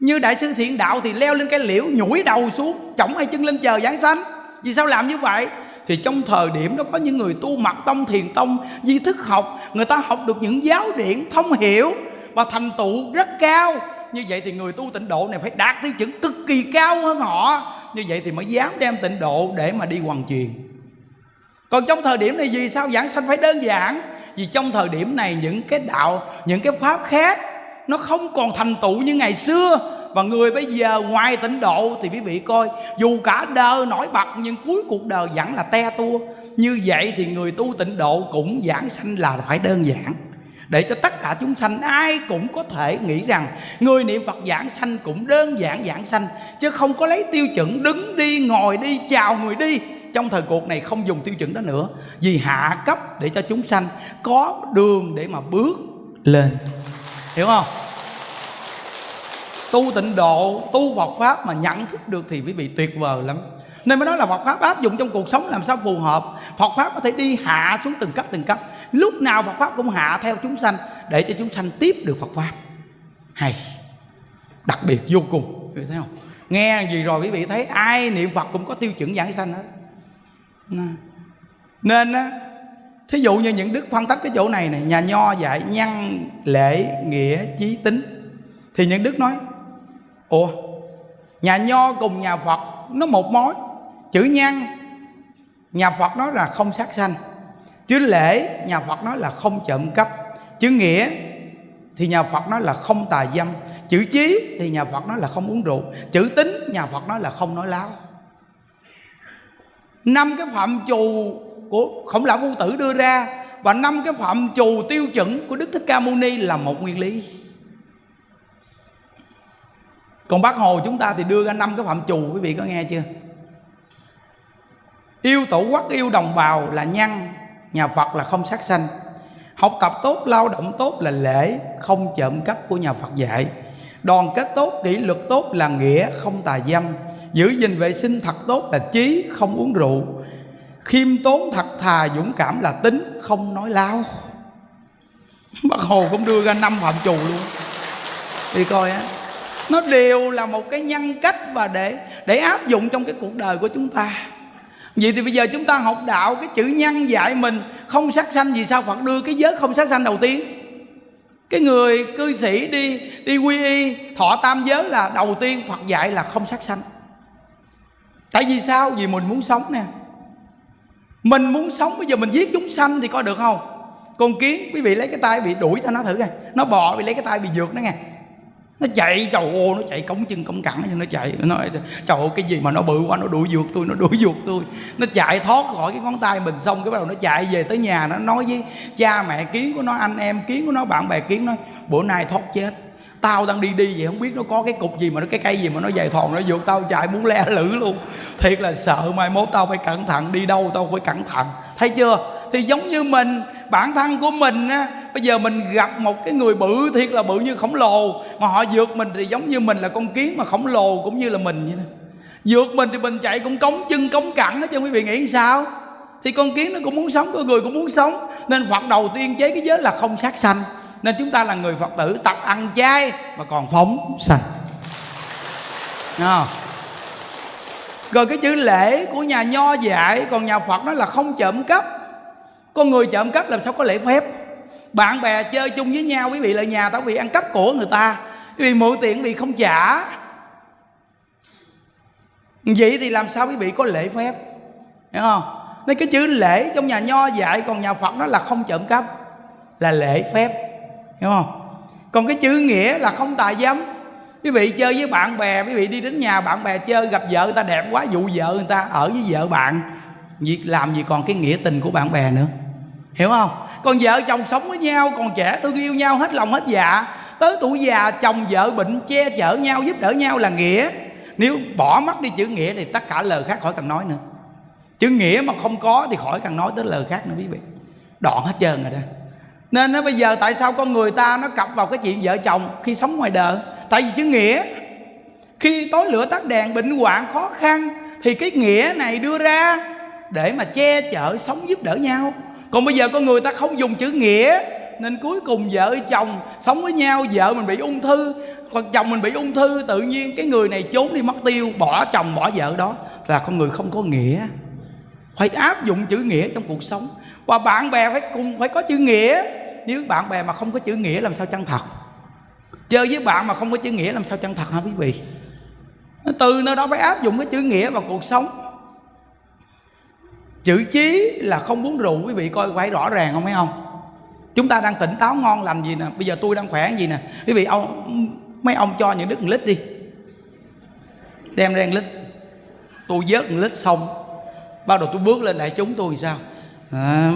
Như đại sư thiện đạo thì leo lên cái liễu, nhủi đầu xuống, chổng hai chân lên chờ giảng sanh. Vì sao làm như vậy? Thì trong thời điểm đó có những người tu mặt tông thiền tông, di thức học, người ta học được những giáo điển thông hiểu và thành tựu rất cao. Như vậy thì người tu tịnh độ này phải đạt tiêu chuẩn cực kỳ cao hơn họ. Như vậy thì mới dám đem tịnh độ để mà đi hoàn truyền. Còn trong thời điểm này vì sao giảng sanh phải đơn giản? Vì trong thời điểm này những cái đạo, những cái pháp khác nó không còn thành tựu như ngày xưa và người bây giờ ngoài tịnh độ thì quý vị coi, dù cả đời nổi bật nhưng cuối cuộc đời vẫn là te tua. Như vậy thì người tu tịnh độ cũng giảng sanh là phải đơn giản. Để cho tất cả chúng sanh, ai cũng có thể nghĩ rằng người niệm phật giảng sanh cũng đơn giản giảng sanh, chứ không có lấy tiêu chuẩn đứng đi, ngồi đi, chào người đi. Trong thời cuộc này không dùng tiêu chuẩn đó nữa. Vì hạ cấp để cho chúng sanh có đường để mà bước lên. Hiểu không? Tu tịnh độ, tu Phật pháp mà nhận thức được thì quý vị tuyệt vời lắm. Nên mới nói là Phật pháp áp dụng trong cuộc sống làm sao phù hợp. Phật pháp có thể đi hạ xuống từng cấp từng cấp. Lúc nào Phật pháp cũng hạ theo chúng sanh để cho chúng sanh tiếp được Phật pháp. Hay. Đặc biệt vô cùng. Quý vị thấy không? Nghe gì rồi quý vị thấy ai niệm Phật cũng có tiêu chuẩn giảng sanh hết. Nên á, thí dụ như những đức phân tích cái chỗ này này, nhà nho dạy, nhân, lễ, nghĩa, chí, tính. Thì những đức nói ủa, nhà nho cùng nhà phật nó một mối. Chữ nhan, nhà phật nói là không sát sanh. Chữ lễ, nhà phật nói là không trộm cắp. Chữ nghĩa thì nhà phật nói là không tà dâm. Chữ chí thì nhà phật nói là không uống rượu. Chữ tính, nhà phật nói là không nói láo. Năm cái phạm trù của khổng lão vô tử đưa ra và năm cái phạm trù tiêu chuẩn của đức thích ca mâu ni là một nguyên lý còn bác hồ chúng ta thì đưa ra năm cái phạm trù, quý vị có nghe chưa? Yêu tổ quốc, yêu đồng bào là nhân nhà phật là không sát sanh. Học tập tốt, lao động tốt là lễ, không trộm cắp của nhà phật dạy. Đoàn kết tốt, kỷ luật tốt là nghĩa, không tà dâm. Giữ gìn vệ sinh thật tốt là trí, không uống rượu. Khiêm tốn thật thà, dũng cảm là tính, không nói lao <laughs> bác hồ cũng đưa ra năm phạm trù luôn. Đi coi á nó đều là một cái nhân cách và để để áp dụng trong cái cuộc đời của chúng ta. Vậy thì bây giờ chúng ta học đạo cái chữ nhân dạy mình, không sát sanh vì sao phật đưa cái giới không sát sanh đầu tiên? Cái người cư sĩ đi đi quy y, thọ tam giới là đầu tiên phật dạy là không sát sanh. Tại vì sao? Vì mình muốn sống nè. Mình muốn sống, bây giờ mình giết chúng sanh thì coi được không? Con kiến, quý vị lấy cái tay bị đuổi cho nó thử coi. Nó bò bị lấy cái tay bị dược nó nghe nó chạy, trời ô nó chạy cống chân cống cẳng cho nó chạy. Nó nói, trời ơi, cái gì mà nó bự quá, nó đuổi vượt tôi, nó đuổi vượt tôi. Nó chạy thoát khỏi cái ngón tay mình xong, cái bắt đầu nó chạy về tới nhà, nó nói với cha mẹ, kiến của nó, anh em, kiến của nó, bạn bè kiến nó, bữa nay thoát chết. Tao đang đi đi vậy, không biết nó có cái cục gì mà nó, cái cây gì mà nó dài thòn nó vượt, tao chạy muốn le lử luôn. Thiệt là sợ, mai mốt tao phải cẩn thận, đi đâu tao phải cẩn thận. Thấy chưa? Thì giống như mình, bản thân của mình á bây giờ mình gặp một cái người bự thiệt là bự như khổng lồ, mà họ vượt mình thì giống như mình là con kiến mà khổng lồ cũng như là mình vậy đó. Vượt mình thì mình chạy cũng cống chân cống cẳng hết chứ quý vị nghĩ sao. Thì con kiến nó cũng muốn sống, con người cũng muốn sống. Nên phật đầu tiên chế cái giới là không sát sanh. Nên chúng ta là người phật tử tập ăn chay mà còn phóng sanh. À. rồi cái chữ lễ của nhà nho dạy, còn nhà phật nó là không trộm cắp. Con người trộm cắp làm sao có lễ phép? Bạn bè chơi chung với nhau, quý vị lại nhà tao bị ăn cắp của người ta. Quý vị mượn tiền bị không trả. Vậy thì làm sao quý vị có lễ phép? Hiểu không? Nên cái chữ lễ trong nhà nho dạy, còn nhà phật nó là không trộm cắp, là lễ phép. Hiểu không? Còn cái chữ nghĩa là không tà dâm. Quý vị chơi với bạn bè, quý vị đi đến nhà bạn bè chơi, gặp vợ người ta đẹp quá, dụ vợ người ta, ở với vợ bạn. Việc làm gì còn cái nghĩa tình của bạn bè nữa hiểu không? Còn vợ chồng sống với nhau, còn trẻ thương yêu nhau hết lòng hết dạ. Tới tuổi già, chồng vợ bệnh che chở nhau, giúp đỡ nhau là nghĩa. Nếu bỏ mất đi chữ nghĩa thì tất cả lời khác khỏi cần nói nữa. Chữ nghĩa mà không có thì khỏi cần nói tới lời khác nữa, quý vị. Đoạn hết trơn rồi đó. Nên nó bây giờ tại sao con người ta nó cặp vào cái chuyện vợ chồng khi sống ngoài đời? Tại vì chữ nghĩa, khi tối lửa tắt đèn, bệnh hoạn khó khăn, thì cái nghĩa này đưa ra để mà che chở, sống giúp đỡ nhau còn bây giờ con người ta không dùng chữ nghĩa, nên cuối cùng vợ chồng sống với nhau, vợ mình bị ung thư, còn chồng mình bị ung thư, tự nhiên cái người này trốn đi mất tiêu, bỏ chồng, bỏ vợ đó. Là con người không có nghĩa. Phải áp dụng chữ nghĩa trong cuộc sống. Và bạn bè phải cùng, phải có chữ nghĩa. Nếu bạn bè mà không có chữ nghĩa, làm sao chân thật? Chơi với bạn mà không có chữ nghĩa, làm sao chân thật hả quý vị? Từ nơi đó phải áp dụng cái chữ nghĩa vào cuộc sống chữ chí là không muốn rượu quý vị coi phải rõ ràng không thấy không? Chúng ta đang tỉnh táo ngon lành gì nè bây giờ tôi đang khỏe gì nè. Quý vị ông mấy ông cho những đứt một lít đi. Đem ra một lít. Tôi vớt một lít xong bắt đầu tôi bước lên đại chúng tôi sao? À,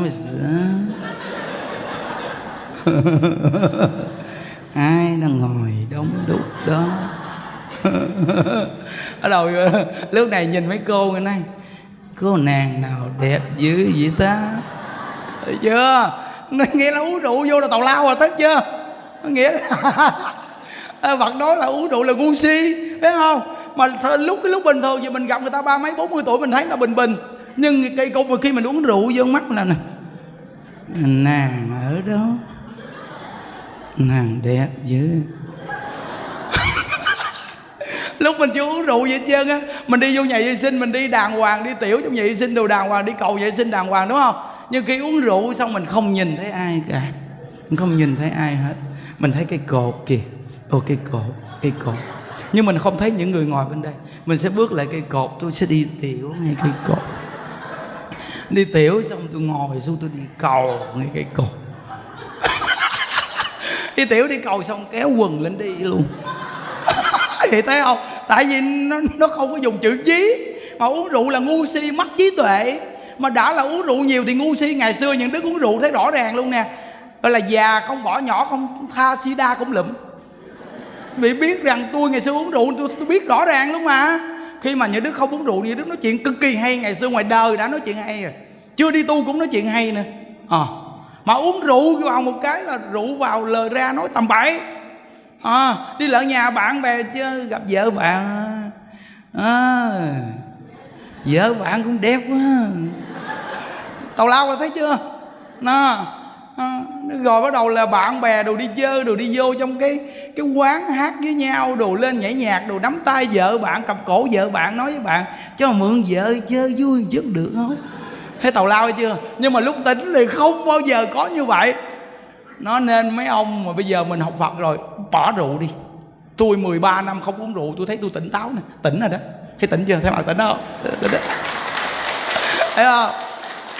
<laughs> ai đang ngồi đông đúc đó? <laughs> Ở đầu <laughs> lúc này nhìn mấy cô người này cô nàng nào đẹp dữ vậy ta? Thấy chưa? Nó nghĩa là uống rượu vô là tàu lao rồi tất chưa? Nó nghĩa là <laughs> vật đó là uống rượu là ngu si thấy không? Mà lúc cái lúc bình thường thì mình gặp người ta ba mấy, bốn mươi tuổi mình thấy là bình bình. Nhưng cây cục khi mình uống rượu vô mắt là nè nàng ở đó. Nàng đẹp dữ lúc mình chưa uống rượu gì hết trơn á, mình đi vô nhà vệ sinh, mình đi đàng hoàng, đi tiểu trong nhà vệ sinh đồ, đàng hoàng, đi cầu vệ sinh đàng hoàng, đúng không? Nhưng khi uống rượu xong mình không nhìn thấy ai cả. Mình không nhìn thấy ai hết. Mình thấy cái cột kìa. Ô, cái cột cái cột. Nhưng mình không thấy những người ngồi bên đây. Mình sẽ bước lại cây cột, tôi sẽ đi tiểu ngay cây cột. Đi tiểu xong tôi ngồi xuống, tôi đi cầu ngay cây cột. <laughs> Đi tiểu, đi cầu xong kéo quần lên đi luôn thì thấy không? Tại vì nó, nó không có dùng chữ trí mà uống rượu là ngu si mất trí tuệ. Mà đã là uống rượu nhiều thì ngu si. Ngày xưa những đứa uống rượu thấy rõ ràng luôn nè. Gọi là già không bỏ nhỏ không tha sida cũng lụm. Vì biết rằng tôi ngày xưa uống rượu tôi, tôi biết rõ ràng luôn mà. Khi mà những đứa không uống rượu thì đứa nói chuyện cực kỳ hay. Ngày xưa ngoài đời đã nói chuyện hay rồi. Chưa đi tu cũng nói chuyện hay nữa. À, mà uống rượu vào một cái là rượu vào lời ra nói tầm bậy à, đi lỡ nhà bạn bè chứ gặp vợ bạn à, ờ, vợ bạn cũng đẹp quá. Tào lao rồi thấy chưa? Ờ, nó à, rồi bắt đầu là bạn bè đồ đi chơi đồ đi vô trong cái cái quán hát với nhau đồ lên nhảy nhạc đồ nắm tay vợ bạn cầm cổ vợ bạn nói với bạn cho mượn vợ chơi vui chút được không? Thấy tàu lao chưa? Nhưng mà lúc tỉnh thì không bao giờ có như vậy nó nên mấy ông mà bây giờ mình học Phật rồi bỏ rượu đi. Tôi 13 năm không uống rượu tôi thấy tôi tỉnh táo nè. Tỉnh rồi đó. Thấy tỉnh chưa? Thấy mặt tỉnh không? Tỉnh đó. thấy không?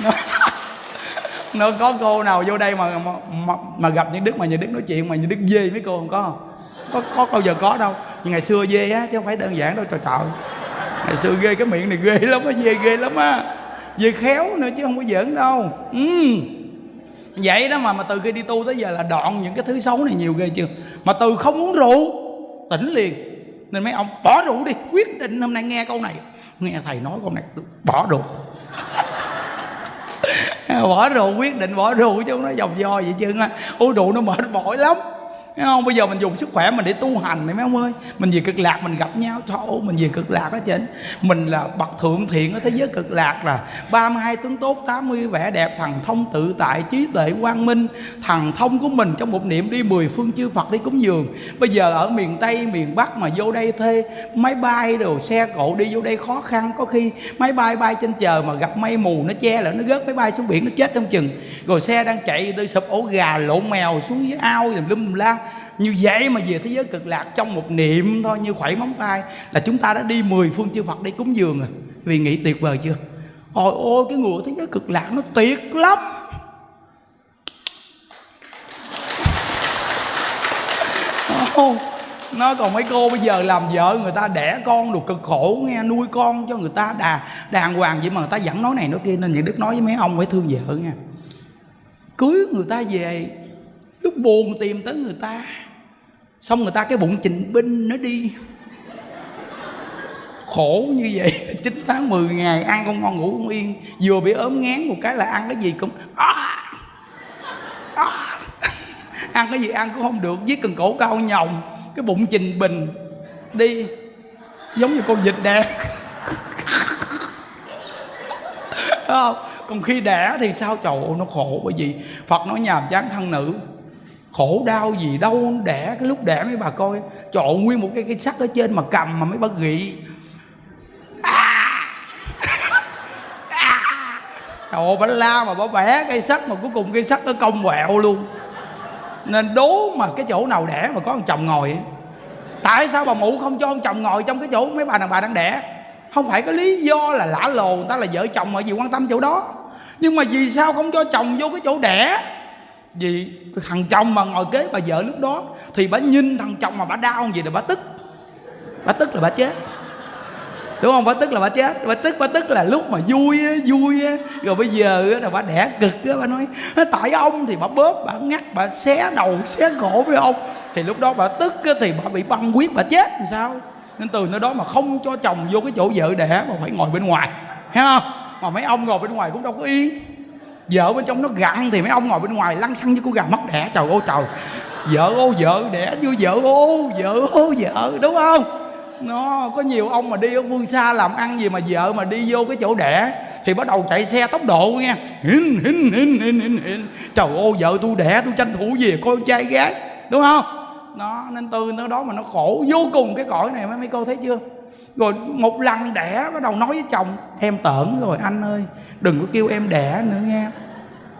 Nó, nó có cô nào vô đây mà mà, mà, mà gặp những đức mà những đức nói chuyện mà những đức dê với cô không có? Không có có bao giờ có đâu. Nhưng ngày xưa dê á chứ không phải đơn giản đâu trời trời. Ngày xưa ghê cái miệng này ghê lắm á dê ghê lắm á. Dê khéo nữa chứ không có giỡn đâu. Ừ vậy đó mà mà từ khi đi tu tới giờ là đoạn những cái thứ xấu này nhiều ghê chưa? Mà từ không uống rượu, tỉnh liền. Nên mấy ông, bỏ rượu đi, quyết định hôm nay nghe câu này. Nghe thầy nói câu này, bỏ rượu. <laughs> Bỏ rượu, quyết định bỏ rượu chứ không nói dòng do vậy chứ uống rượu nó mệt mỏi lắm. Thấy không? Bây giờ mình dùng sức khỏe mình để tu hành này, mấy ông ơi. Mình về cực lạc mình gặp nhau. Thôi mình về cực lạc đó trên Mình là bậc thượng thiện ở thế giới cực lạc là 32 tướng tốt 80 vẻ đẹp, Thần thông tự tại, trí tuệ quang minh. Thần thông của mình trong một niệm đi mười phương chư Phật, đi cúng dường. Bây giờ ở miền Tây, miền Bắc mà vô đây thuê Máy bay đồ, xe cộ đi vô đây khó khăn. Có khi máy bay bay trên trời mà gặp mây mù nó che lại, Nó rớt máy bay xuống biển, nó chết trong chừng. Rồi xe đang chạy, tôi sụp ổ gà lộn mèo xuống dưới ao rồi lum la như vậy mà về thế giới cực lạc trong một niệm thôi, như khuẩy móng tay, là chúng ta đã đi mười phương chư Phật đi cúng dường rồi vì nghĩ tuyệt vời chưa? Ôi ôi, cái ngựa thế giới cực lạc nó tuyệt lắm. Nó còn mấy cô bây giờ làm vợ người ta đẻ con được cực khổ, nghe nuôi con cho người ta đà, đàng hoàng vậy mà người ta vẫn nói này nói kia, nên những đức nói với mấy ông phải thương vợ nha. Cưới người ta về, lúc buồn tìm tới người ta xong người ta cái bụng trình binh nó đi. Khổ như vậy. <laughs> 9 tháng 10 ngày ăn không ngon ngủ không yên. Vừa bị ốm ngán một cái là ăn cái gì cũng à, à <laughs> ăn cái gì ăn cũng không được với cần cổ cao nhồng. Cái bụng trình bình đi giống như con vịt đẻ. <laughs> Không? Còn khi đẻ thì sao? Trời ơi nó khổ bởi vì phật nói nhàm chán thân nữ khổ đau gì đâu, đẻ cái lúc đẻ mấy bà coi. Trộn nguyên một cái cái sắt ở trên mà cầm mà mấy bà gị à. à. trời ơi, bà la mà bà bẻ cây sắt mà cuối cùng cây sắt nó cong quẹo luôn. Nên đố mà cái chỗ nào đẻ mà có ông chồng ngồi. Tại sao bà mụ không cho ông chồng ngồi trong cái chỗ mấy bà đàn bà đang đẻ? Không phải có lý do là lã lồ người ta là vợ chồng mà gì quan tâm chỗ đó. Nhưng mà vì sao không cho chồng vô cái chỗ đẻ? Vì thằng chồng mà ngồi kế bà vợ lúc đó thì bà nhìn thằng chồng mà bà đau gì là bà tức. Bà tức là bà chết. Đúng không? Bà tức là bà chết. Bà tức bà tức là lúc mà vui á vui á. Rồi bây giờ là bà đẻ cực á bà nói tại ông thì bà bóp bà ngắt bà xé đầu xé cổ với ông. Thì lúc đó bà tức á, thì bà bị băng huyết bà chết làm sao? Nên từ nơi đó mà không cho chồng vô cái chỗ vợ đẻ mà phải ngồi bên ngoài. Thấy không? Mà mấy ông ngồi bên ngoài cũng đâu có yên vợ bên trong nó gặn thì mấy ông ngồi bên ngoài lăn xăng với cô gà mất đẻ. Trời ô trời. Vợ ô, vợ đẻ vô vợ ô vợ ô, vợ, đúng không? Nó, có nhiều ông mà đi ở phương xa làm ăn gì mà vợ mà đi vô cái chỗ đẻ thì bắt đầu chạy xe tốc độ nghe. Hin hin hin hin hin hin trời ô vợ tôi đẻ, tôi tranh thủ về coi trai gái đúng không? Nó, nên từ nó đó mà nó khổ vô cùng cái cõi này, mấy mấy cô thấy chưa? Rồi một lần đẻ bắt đầu nói với chồng em tởn rồi anh ơi đừng có kêu em đẻ nữa nghe.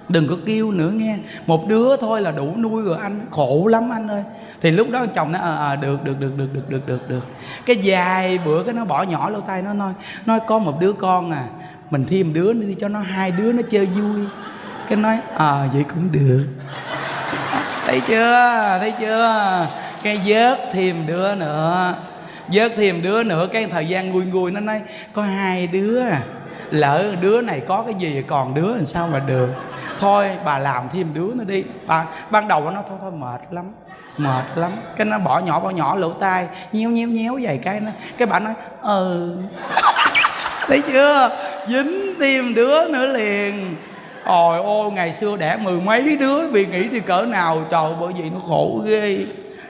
Đừng có kêu nữa nghe. Một đứa thôi là đủ nuôi rồi anh khổ lắm anh ơi. Thì lúc đó chồng nó à, ờ, à, ờ, được được được được được được được. Được cái dài bữa cái nó bỏ nhỏ lỗ tay nó nói nói có một đứa con à mình thêm đứa nữa đi cho nó hai đứa nó chơi vui. Cái nói à vậy cũng được. Thấy chưa? Thấy chưa? Cái vớt thêm đứa nữa vớt thêm đứa nữa, cái thời gian nguôi nguôi nó nói, có hai đứa à, lỡ đứa này có cái gì còn đứa làm sao mà được. Thôi, bà làm thêm đứa nữa đi. Bà, ban đầu nó thôi thôi, mệt lắm mệt lắm. Cái nó bỏ nhỏ bỏ nhỏ lỗ tai, nhéo nhéo nhéo vài cái nó, cái bà nói ừ. <laughs> Thấy chưa? Dính thêm đứa nữa liền. Ôi ôi ngày xưa đẻ mười mấy đứa, vì nghĩ thì cỡ nào, trời, bởi vì nó khổ ghê.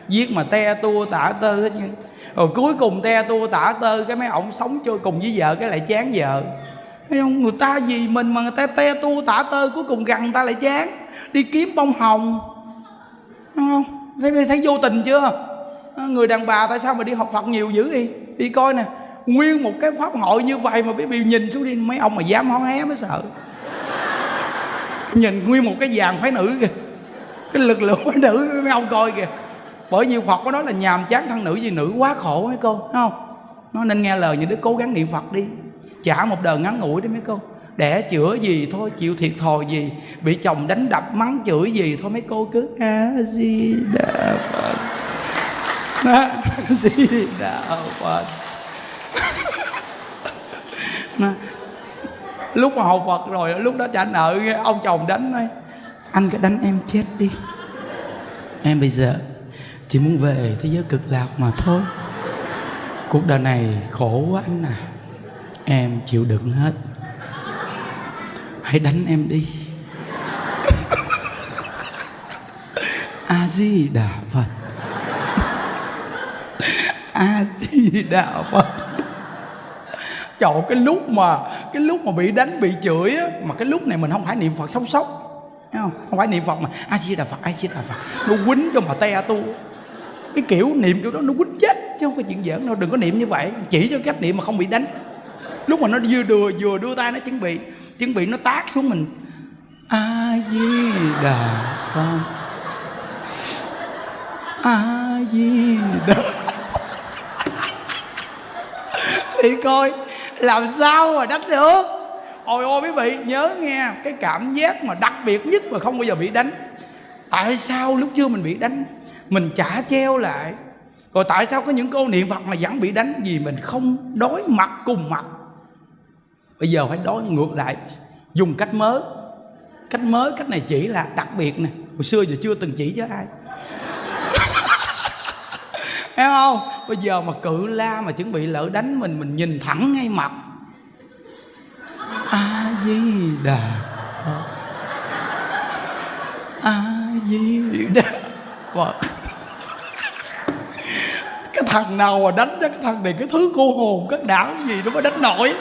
Giết mà te tua tả tơ hết nhưng rồi cuối cùng te tua tả tơ, cái mấy ổng sống chơi cùng với vợ, cái lại chán vợ. Thấy không người ta gì mình mà người ta te tua tả tơ, cuối cùng gần người ta lại chán. Đi kiếm bông hồng. Đúng không? Thấy thấy vô tình chưa? À, người đàn bà tại sao mà đi học phật nhiều dữ đi đi coi nè, nguyên một cái pháp hội như vậy mà biết bị nhìn xuống đi, mấy ông mà dám hó hé mới sợ. Nhìn nguyên một cái dàn phái nữ kìa. Cái lực lượng phái nữ, mấy ông coi kìa bởi vì phật có nói là nhàm chán thân nữ vì nữ quá khổ mấy cô, thấy không? Nó nên nghe lời những đứa cố gắng niệm phật đi. Trả một đời ngắn ngủi đấy mấy cô. Đẻ chữa gì thôi, chịu thiệt thòi gì. Bị chồng đánh đập, mắng chửi gì thôi mấy cô cứ, a di đà phật. <laughs> A di đà phật. <laughs> Lúc mà học phật rồi, lúc đó trả nợ, ông chồng đánh nói anh cứ đánh em chết đi. Em bây giờ chỉ muốn về thế giới cực lạc mà thôi. Cuộc đời này khổ quá anh à. Em chịu đựng hết. Hãy đánh em đi. <laughs> A di đà phật. <laughs> A di đà phật. Trời cái lúc mà, cái lúc mà bị đánh, bị chửi á, mà cái lúc này mình không phải niệm phật sống sốc không? Không phải niệm phật mà a di đà phật a di đà phật. Nó quýnh cho mà te tu cái kiểu niệm kiểu đó nó quýnh chết, chứ không phải chuyện giỡn đâu, đừng có niệm như vậy. Chỉ cho cách niệm mà không bị đánh. Lúc mà nó vừa đưa vừa đưa tay nó chuẩn bị chuẩn bị nó tác xuống mình. A di đà phật a di đà <laughs> thì coi, làm sao mà đánh được? Ôi ôi, quý vị, nhớ nghe, cái cảm giác mà đặc biệt nhất mà không bao giờ bị đánh. Tại sao lúc chưa mình bị đánh? Mình trả treo lại. Rồi tại sao có những câu niệm phật mà vẫn bị đánh? Vì mình không đối mặt cùng mặt. Bây giờ phải đối ngược lại. Dùng cách mới. Cách mới, cách này chỉ là đặc biệt nè. Hồi xưa giờ chưa từng chỉ cho ai. <laughs> Thấy không? Bây giờ mà cự la mà chuẩn bị lỡ đánh mình mình nhìn thẳng ngay mặt. A di đà a di đà Phật cái thằng nào mà đánh cho cái thằng này cái thứ cô hồn các đảo gì nó mới đánh nổi.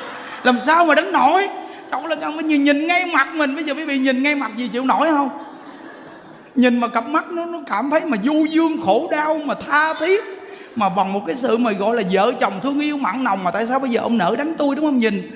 Làm sao mà đánh nổi? Trọng là mới nhìn, nhìn ngay mặt mình. Bây giờ quý vị nhìn ngay mặt gì chịu nổi không? Nhìn mà cặp mắt nó nó cảm thấy mà du dương khổ đau mà tha thiết. Mà bằng một cái sự mà gọi là vợ chồng thương yêu mặn nồng mà tại sao bây giờ ông nợ đánh tôi đúng không? Nhìn.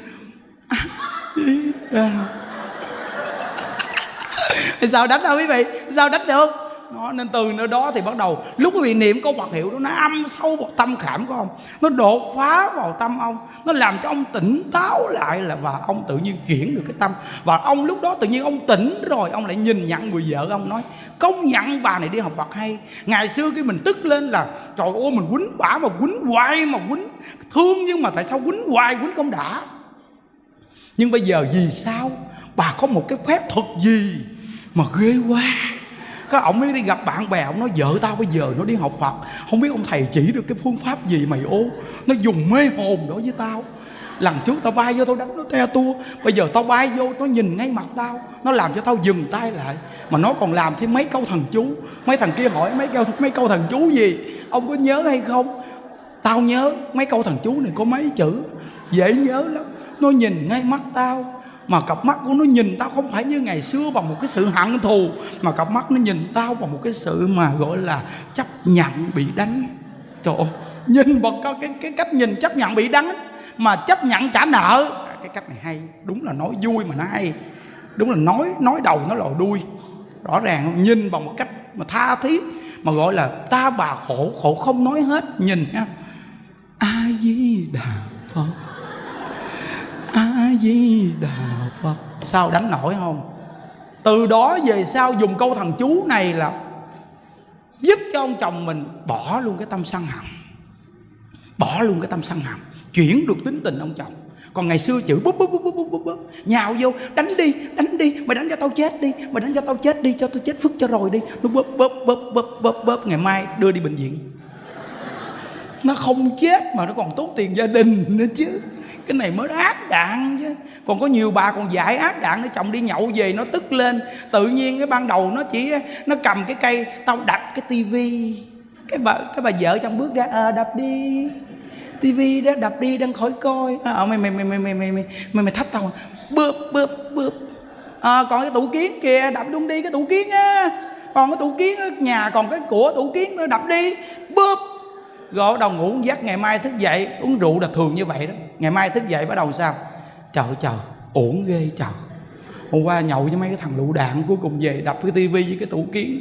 <laughs> Sao đánh đâu quý vị? Sao đánh được? Đó, nên từ nơi đó thì bắt đầu lúc quý vị niệm câu Phật hiệu đó nó âm sâu vào tâm khảm của ông nó đột phá vào tâm ông nó làm cho ông tỉnh táo lại là và ông tự nhiên chuyển được cái tâm. Và ông lúc đó tự nhiên ông tỉnh rồi ông lại nhìn nhận người vợ ông nói công nhận bà này đi học Phật hay. Ngày xưa khi mình tức lên là trời ơi mình quýnh bả mà quýnh hoài mà quýnh thương nhưng mà tại sao quýnh hoài quýnh không đã? Nhưng bây giờ vì sao bà có một cái phép thuật gì mà ghê quá? Cái ông mới đi gặp bạn bè, ông nói, vợ tao bây giờ nó đi học phật, không biết ông thầy chỉ được cái phương pháp gì mày ô? Nó dùng mê hồn đối với tao. Lần trước tao bay vô tao đánh nó theo tua, bây giờ tao bay vô nó nhìn ngay mặt tao, nó làm cho tao dừng tay lại. Mà nó còn làm thêm mấy câu thần chú. Mấy thằng kia hỏi, mấy câu mấy câu thần chú gì? Ông có nhớ hay không? Tao nhớ, mấy câu thần chú này có mấy chữ, dễ nhớ lắm. Nó nhìn ngay mắt tao mà cặp mắt của nó nhìn tao không phải như ngày xưa bằng một cái sự hận thù. Mà cặp mắt nó nhìn tao bằng một cái sự mà gọi là chấp nhận bị đánh. Trời ơi nhìn bằng cái, cái, cái cách nhìn chấp nhận bị đánh mà chấp nhận trả nợ. À, cái cách này hay. Đúng là nói vui mà nó hay. Đúng là nói nói đầu nó lòi đuôi. Rõ ràng nhìn bằng một cách mà tha thiết mà gọi là ta bà khổ khổ không nói hết. Nhìn ha. A di đà phật a di đà phật. Sao đánh nổi không? Từ đó về sau dùng câu thần chú này là giúp cho ông chồng mình bỏ luôn cái tâm sân hận. Bỏ luôn cái tâm sân hận. Chuyển được tính tình ông chồng. Còn ngày xưa chữ búp búp búp búp búp búp, nhào vô, đánh đi đánh đi, mày đánh cho tao chết đi, mày đánh cho tao chết đi, cho tao chết phức cho rồi đi. Nó bóp bóp bóp bóp bóp bóp, ngày mai đưa đi bệnh viện. Nó không chết mà nó còn tốn tiền gia đình nữa chứ cái này mới ác đạn chứ. Còn có nhiều bà còn dạy ác đạn nó chồng đi nhậu về nó tức lên. Tự nhiên cái ban đầu nó chỉ nó cầm cái cây tao đập cái tivi. Cái bà cái bà vợ trong bước ra à, đập đi. Tivi đó đập đi đang khỏi coi. À, mày mày mày mày mày mày mày mày, mày thách tao. Bướp bướp bướp. À, còn cái tủ kiến kìa đập luôn đi cái tủ kiến á. Còn cái tủ kiến ở nhà còn cái của tủ kiến nó đập đi. Bướp. Rồi đầu ngủ giấc ngày mai thức dậy uống rượu là thường như vậy đó ngày mai thức dậy bắt đầu sao? Trời trời, ổn ghê trời. Hôm qua nhậu với mấy cái thằng lũ đạn, cuối cùng về đập cái tivi với cái tủ kiến.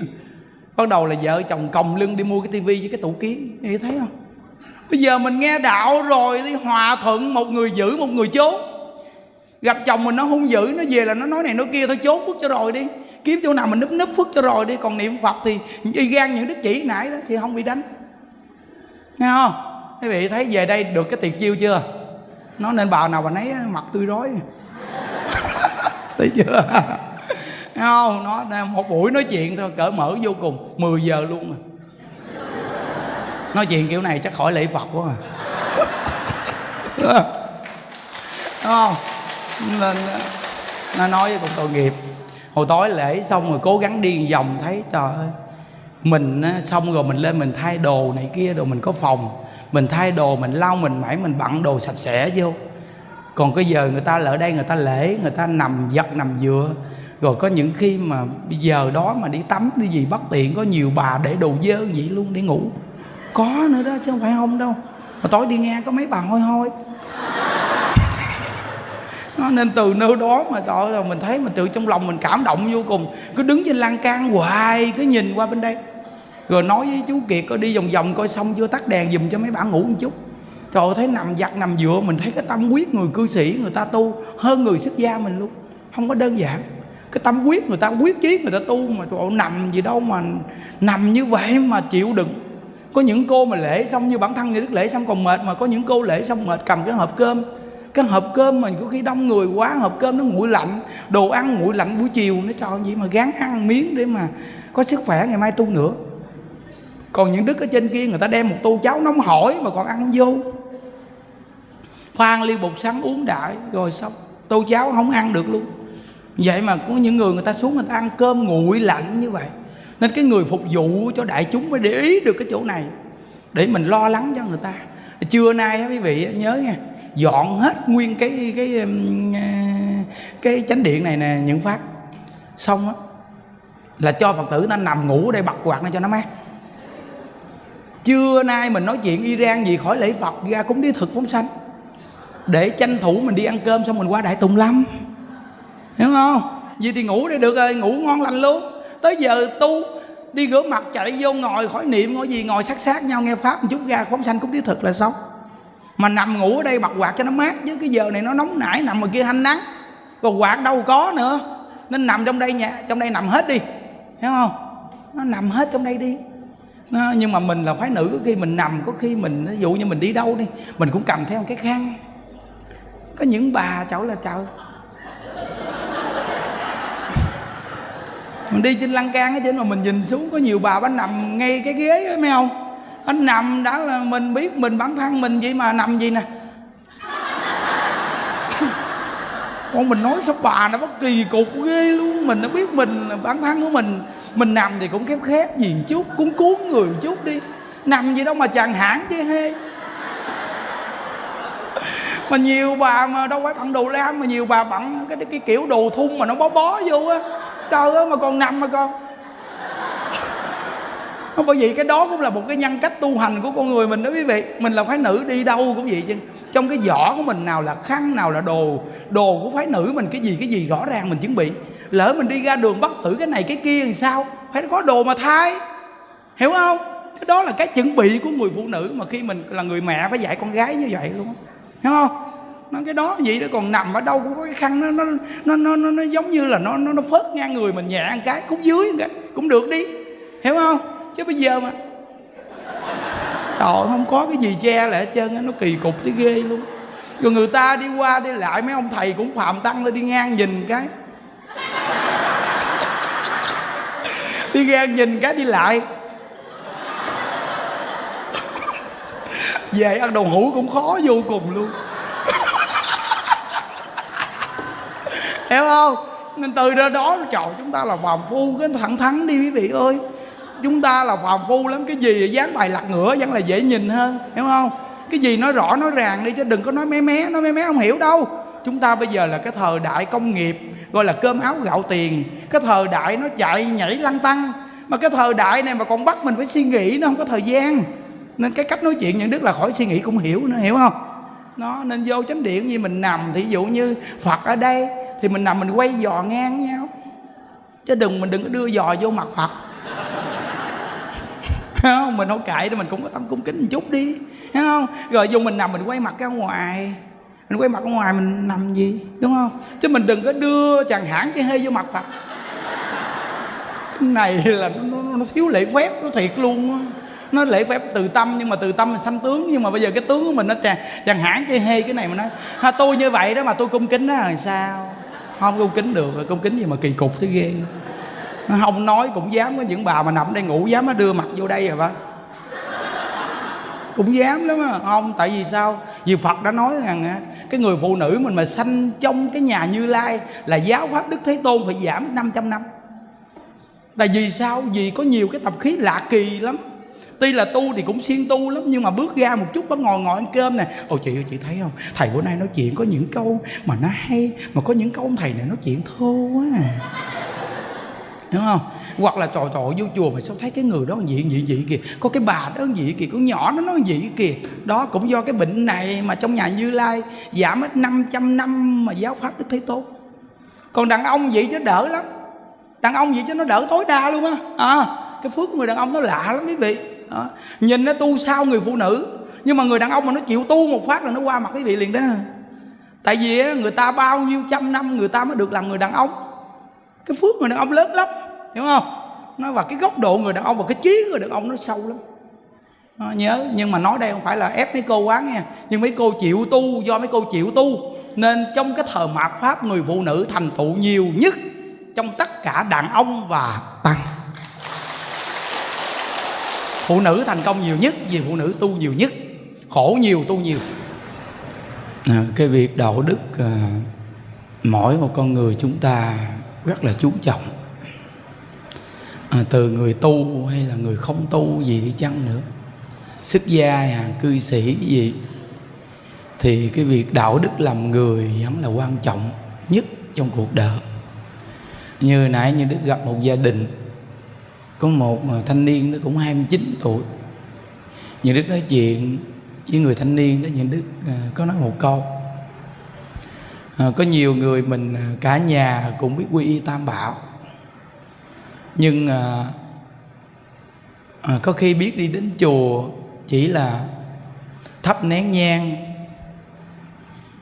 Bắt đầu là vợ chồng còng lưng đi mua cái tivi với cái tủ kiến. Nghe thấy không? Bây giờ mình nghe đạo rồi, đi hòa thuận, một người giữ, một người chốn. Gặp chồng mình nó hung dữ nó về là nó nói này nói kia, thôi chốn phước cho rồi đi. Kiếm chỗ nào mình núp núp phước cho rồi đi. Còn niệm phật thì y gan những đức chỉ nãy đó thì không bị đánh. Nghe không? Quý vị thấy về đây được cái tiệc chiêu chưa? Nó nên bà nào bà nấy mặt tươi rói. <laughs> Thấy chưa? Không? Nó một buổi nói chuyện thôi cỡ mở vô cùng. 10 giờ luôn mà nói chuyện kiểu này chắc khỏi lễ phật quá à. <laughs> Đúng không? Nên, nó nói với cục tội nghiệp. Hồi tối lễ xong rồi cố gắng đi vòng, thấy trời ơi, mình xong rồi mình lên mình thay đồ này kia rồi mình có phòng mình thay đồ, mình lau, mình mãi mình bận đồ sạch sẽ vô. Còn cái giờ người ta ở đây, người ta lễ, người ta nằm giật nằm dựa rồi có những khi mà bây giờ đó mà đi tắm, đi gì bất tiện, có nhiều bà để đồ dơ vậy luôn để ngủ. Có nữa đó, chứ không phải không đâu. Mà tối đi nghe có mấy bà hôi hôi. <laughs> Nó nên từ nơi đó mà, trời ơi, mình thấy mà tự trong lòng mình cảm động vô cùng. Cứ đứng trên lan can hoài, cứ nhìn qua bên đây rồi nói với chú kiệt có đi vòng vòng coi xong chưa? Tắt đèn giùm cho mấy bạn ngủ một chút. Trời ơi thấy nằm giặt nằm dựa mình thấy cái tâm quyết người cư sĩ người ta tu hơn người xuất gia mình luôn. Không có đơn giản. Cái tâm quyết người ta quyết chí người ta tu mà trời ơi, nằm gì đâu mà nằm như vậy mà chịu đựng. Có những cô mà lễ xong như bản thân người đức lễ xong còn mệt mà có những cô lễ xong mệt cầm cái hộp cơm. Cái hộp cơm mình có khi đông người quá hộp cơm nó nguội lạnh đồ ăn nguội lạnh buổi chiều nó cho gì mà gán ăn miếng để mà có sức khỏe ngày mai tu nữa còn những đức ở trên kia người ta đem một tô cháo nóng hổi mà còn ăn vô. Khoan ly bột sắn uống đại, rồi xong. Tô cháo không ăn được luôn. Vậy mà có những người người ta xuống người ta ăn cơm nguội lạnh như vậy. Nên cái người phục vụ cho đại chúng mới để ý được cái chỗ này. Để mình lo lắng cho người ta. Trưa nay quý vị nhớ nha, dọn hết nguyên cái cái à, cái chánh điện này nè những phát xong á, là cho phật tử ta nằm ngủ ở đây bật quạt nó cho nó mát trưa nay mình nói chuyện Iran gì, khỏi lễ Phật ra cúng đi thực phóng sanh để tranh thủ mình đi ăn cơm xong mình qua đại tùng lâm. Hiểu không? Vì thì ngủ để được rồi, ngủ ngon lành luôn. Tới giờ tu, đi rửa mặt, chạy vô ngồi, khỏi niệm ngồi gì, ngồi sát sát nhau, nghe pháp một chút ra phóng sanh cúng đi thực là xong. Mà nằm ngủ ở đây mặc quạt cho nó mát, chứ cái giờ này nó nóng nảy, nằm ở kia hanh nắng. Còn quạt đâu có nữa. Nên nằm trong đây nhà, trong đây nằm hết đi. Hiểu không? Nó nằm hết trong đây đi nó, nhưng mà mình là phái nữ có khi mình nằm có khi mình ví dụ như mình đi đâu đi mình cũng cầm theo cái khăn. Có những bà cháu là cháu. Mình đi trên lăng can ở trên mà mình nhìn xuống có nhiều bà bánh nằm ngay cái ghế ấy mấy không anh nằm đã là mình biết mình bản thân mình vậy mà nằm gì nè. Con mình nói sao bà nó bất kỳ cục ghê luôn mình nó biết mình bản thân của mình mình nằm thì cũng khép khép gì một chút, cuốn cuốn người một chút đi. Nằm gì đâu mà chàng hãng chứ, hê. Mà nhiều bà mà đâu phải bận đồ lam, mà nhiều bà bận cái cái kiểu đồ thun mà nó bó bó vô á. Trời ơi, mà còn nằm mà con không bởi vì cái đó cũng là một cái nhân cách tu hành của con người mình đó quý vị. Mình là phái nữ đi đâu cũng vậy chứ. Trong cái giỏ của mình nào là khăn nào là đồ đồ của phái nữ mình cái gì cái gì rõ ràng mình chuẩn bị. Lỡ mình đi ra đường bắt thử cái này cái kia thì sao? Phải có đồ mà thay. Hiểu không? Cái đó là cái chuẩn bị của người phụ nữ mà khi mình là người mẹ phải dạy con gái như vậy luôn hiểu không? Nó cái đó vậy đó còn nằm ở đâu cũng có cái khăn nó nó nó nó, nó, nó giống như là nó nó nó phớt ngang người mình nhẹ ăn cái cũng dưới cái cũng được đi. Hiểu không? Chứ bây giờ mà. Trời, không có cái gì che lại hết trơn nó kỳ cục tới ghê luôn. Rồi người ta đi qua đi lại, mấy ông thầy cũng phạm tăng lên, đi ngang nhìn cái. <laughs> Đi ngang nhìn cái, đi lại. Về ăn đồ hũ cũng khó vô cùng luôn. <laughs> Hiểu không? Nên từ đó đó, trời, chúng ta là phàm phu, cái thẳng thắn đi, quý vị ơi chúng ta là phàm phu lắm. Cái gì dán bài lặt ngửa vẫn là dễ nhìn hơn, hiểu không? Cái gì nói rõ, nói ràng đi chứ đừng có nói mé mé, nói mé mé không hiểu đâu. Chúng ta bây giờ là cái thời đại công nghiệp, gọi là cơm áo gạo tiền. Cái thời đại nó chạy nhảy lăng tăng mà cái thời đại này mà còn bắt mình phải suy nghĩ nó không có thời gian. Nên cái cách nói chuyện những đức là khỏi suy nghĩ cũng hiểu nữa, hiểu không? Nó nên vô chánh điện như mình nằm thì dụ như phật ở đây, thì mình nằm mình quay giò ngang nhau. Chứ đừng, mình đừng có đưa giò vô mặt phật không mình không cãi thì mình cũng có tâm cung kính một chút đi. Thấy không? Rồi dùng mình nằm mình quay mặt ra ngoài. Mình quay mặt ra ngoài mình nằm gì đúng không? Chứ mình đừng có đưa chàng hãng cái hơi vô mặt phật. Cái này là nó, nó, nó thiếu lễ phép nó thiệt luôn á. Nó lễ phép từ tâm nhưng mà từ tâm sanh tướng. Nhưng mà bây giờ cái tướng của mình nó chàng chàng hãng chơi hê cái này mà nói ha tôi như vậy đó mà tôi cung kính đó là sao? Không cung kính được rồi cung kính gì mà kỳ cục thế ghê không nói cũng dám, có những bà mà nằm đây ngủ dám nó đưa mặt vô đây à rồi ba cũng dám lắm á. Không, tại vì sao? Vì phật đã nói rằng cái người phụ nữ mình mà sanh trong cái nhà như lai là giáo pháp đức thế tôn phải giảm 500 năm. Tại vì sao? Vì có nhiều cái tập khí lạ kỳ lắm. Tuy là tu thì cũng siêng tu lắm, nhưng mà bước ra một chút bấm ngồi ngồi ăn cơm nè. Ồ chị ơi, chị thấy không? Thầy bữa nay nói chuyện có những câu mà nó hay, mà có những câu ông thầy này nói chuyện thô quá à đúng không? Hoặc là trò trò vô chùa mà sao thấy cái người đó gì gì gì kìa? Có cái bà đó gì kìa? Con nhỏ nó nó gì kìa? Đó cũng do cái bệnh này mà trong nhà như lai giảm hết 500 năm mà giáo pháp đức thế tốt còn đàn ông vậy chứ đỡ lắm. Đàn ông vậy chứ nó đỡ tối đa luôn á. À, cái phước của người đàn ông nó lạ lắm quý vị. À, nhìn nó tu sao người phụ nữ nhưng mà người đàn ông mà nó chịu tu một phát là nó qua mặt quý vị liền đó. Tại vì người ta bao nhiêu trăm năm người ta mới được làm người đàn ông cái phước người đàn ông lớn lắm hiểu không? Nó và cái góc độ người đàn ông và cái trí người đàn ông nó sâu lắm. À, nhớ nhưng mà nói đây không phải là ép mấy cô quá nghe. Nhưng mấy cô chịu tu do mấy cô chịu tu nên trong cái thời mạt pháp người phụ nữ thành tựu nhiều nhất trong tất cả đàn ông và tăng. Phụ nữ thành công nhiều nhất vì phụ nữ tu nhiều nhất. Khổ nhiều tu nhiều. À, cái việc đạo đức à, mỗi một con người chúng ta rất là chú trọng. À, từ người tu hay là người không tu gì đi chăng nữa. Sức gia hàng cư sĩ gì thì cái việc đạo đức làm người vẫn là quan trọng nhất trong cuộc đời. Như nãy như đức gặp một gia đình có một thanh niên nó cũng 29 tuổi. Như đức nói chuyện với người thanh niên đó như đức à, có nói một câu à, có nhiều người mình ờ, cả nhà cũng biết quy y tam bảo. Nhưng à, à, có khi biết đi đến chùa chỉ là thắp nén nhang